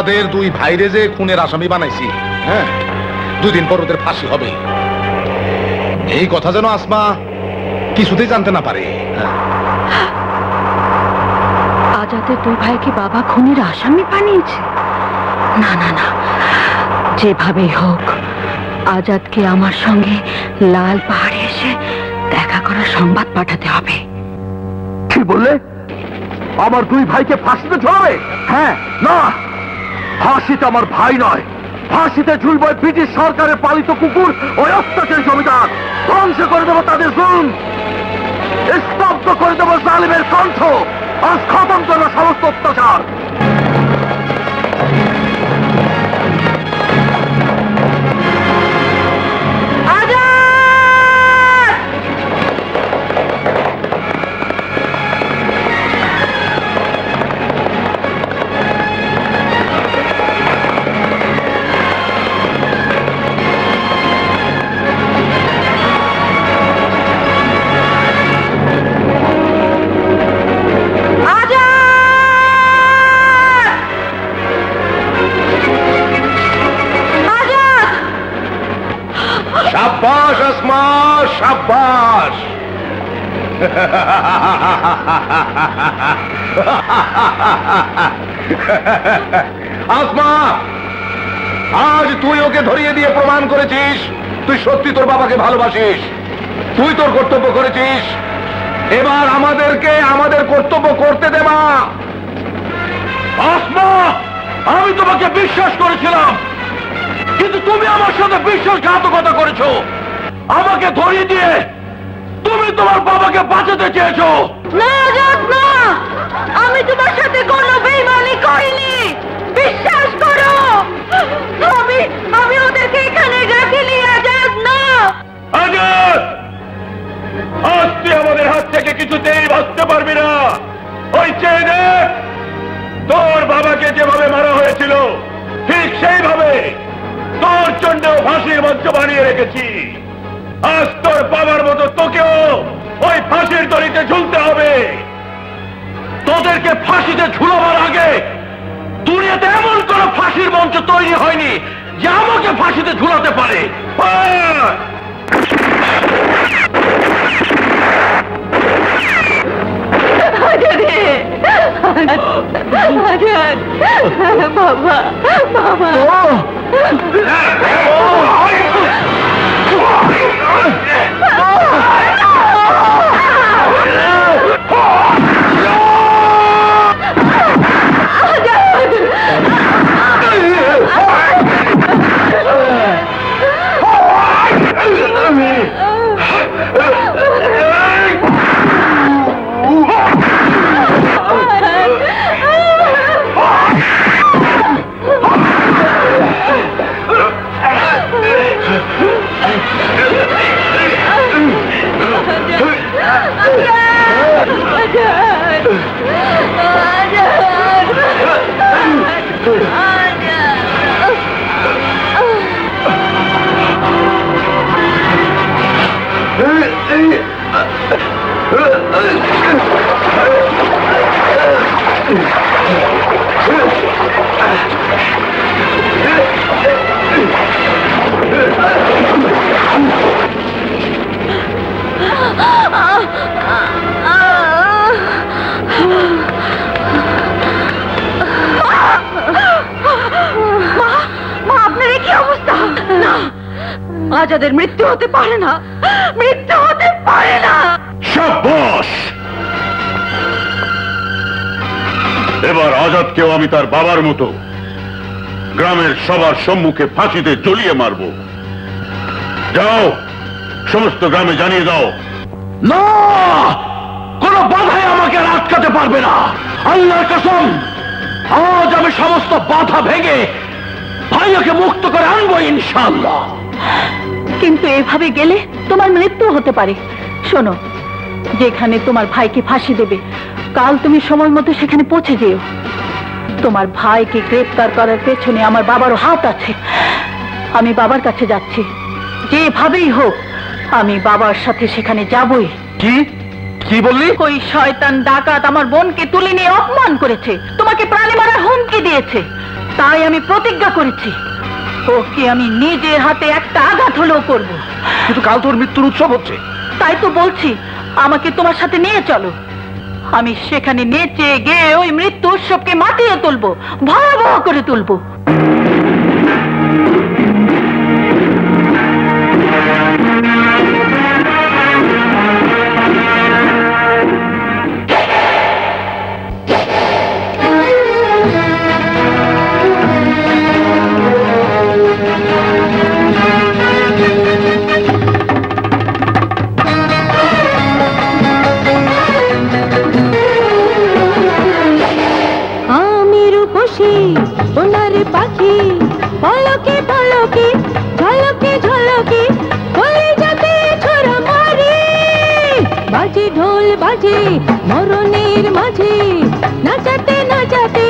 তোমাদের দুই ভাইরে যে খুনের আসামি বানাইছি হ্যাঁ? দুদিন পর ওদের ফাঁসি হবে। এই কথা যেন আসমা কিছুতেই জানতে না পারে। হ্যাঁ। আজাদের দুই ভাইকে বাবা খুনের আসামি বানিয়েছে? না না না। যেভাবেই হোক আজাদকে আমার সঙ্গে লাল পাহাড়ে এসে দেখা করার সংবাদ পাঠাতে হবে। কি বললে? আমার দুই ভাইকে ফাঁসিতে ছড়াবে হ্যাঁ না। ফাঁসিতে আমার ভাই নয়। ফাঁসিতে ঝুলব ব্রিটিশ সরকারের পালিত কুকুর ওই অত্যাচার জমিদার। ধ্বংস করে দেবো তাদের জুন। স্তব্ধ করে দেবো জালিমের কণ্ঠ। আজ খতম করবে সমস্ত অত্যাচার। আসমা, আজ তুই ওকে ধরিয়ে দিয়ে প্রমাণ করেছিস। তুই সত্যি তোর বাবাকে ভালোবাসিস। তুই তোর কর্তব্য করেছিস। এবার আমাদেরকে আমাদের কর্তব্য করতে দেবা আসমা, আমি তোমাকে বিশ্বাস করেছিলাম। কিন্তু তুমি আমার সাথে বিশ্বাসঘাতকতা করেছ। আমাকে ধরিয়ে দিয়ে তুমি তোমার বাবাকে বাঁচাতে চেয়েছো। না না। আমি তোমার সাথে কোনো বেইমানি করিনি। বিশ্বাস করো। আমি আমি ওদেরকে এখানে রাখিনি আজাদ না। আজাদ! আজ তুই আমাদের হাত থেকে কিছুতেই বাঁচতে পারবি না। ওই চেয়ে দেখ তোর বাবাকে যেভাবে মারা হয়েছিল ঠিক সেইভাবে তোর জন্যও ফাঁসির মঞ্চ বানিয়ে রেখেছি। আজ তোর বাবার মতো তোকেও ওই ফাঁসির দড়িতে ঝুলতে হবে। তোদেরকে ফাঁসিতে ঝুলাবার আগে দুনিয়াতে এমন কোন ফাঁসির মঞ্চ তৈরি হয়নি যে আমাকে ফাঁসিতে ঝুলাতে পারে। বাবা বাবা। মা আজাদের মৃত্যু হতে পারে না। মৃত্যু পারে না সাব্বাস! এবার আজাদকেও আমি তার বাবার মতো গ্রামের সবার সম্মুখে ফাঁসিতে জ্বলিয়ে মারব। যাও সমস্ত গ্রামে জানিয়ে দাও। না! কোন বাধাই আমাকে আটকাতে পারবে না। আল্লাহর কসম আজ আমি সমস্ত বাধা ভেঙে ভাইয়াকে মুক্ত করে আনব ইনশাল্লাহ কিন্তু এভাবে গেলে তোমার মৃত্যু হতে পারে। শোনো যেখানে তোমার ভাইকে ফাঁসি দেবে কাল তুমি সময় মতো সেখানে পৌঁছে যেও। তোমার ভাইকে গ্রেফতার করার পেছনে আমার বাবারও হাত আছে। আমি বাবার কাছে যাচ্ছি। যেভাবেই হোক আমি বাবার সাথে সেখানে যাবই। কি? কি বললি? ওই শয়তান ডাকাত আমার বোনকে তুলে নিয়ে অপমান করেছে। তোমাকে প্রাণে মারার হুমকি দিয়েছে। তাই আমি প্রতিজ্ঞা করেছি। ওকে আমি নিজের হাতে একটা আঘাত হলেও করব। কিন্তু কাল তোর মৃত্যুর উৎসব হচ্ছে। তাই তো বলছি, আমাকে তোমার সাথে নিয়ে চলো। আমি সেখানে নেচে গিয়ে ওই মৃত্যু উৎসবকে মাতিয়ে তুলবো, ভয়াবহ করে তুলবো। ওলারে পাখি, পলকে পলকে, ঝলকে ঝলকে, বলে যাতে ছোড়া মারি। বাজে ঢোল বাজে, মরণের মাঝে, নাচাতে নাচাতে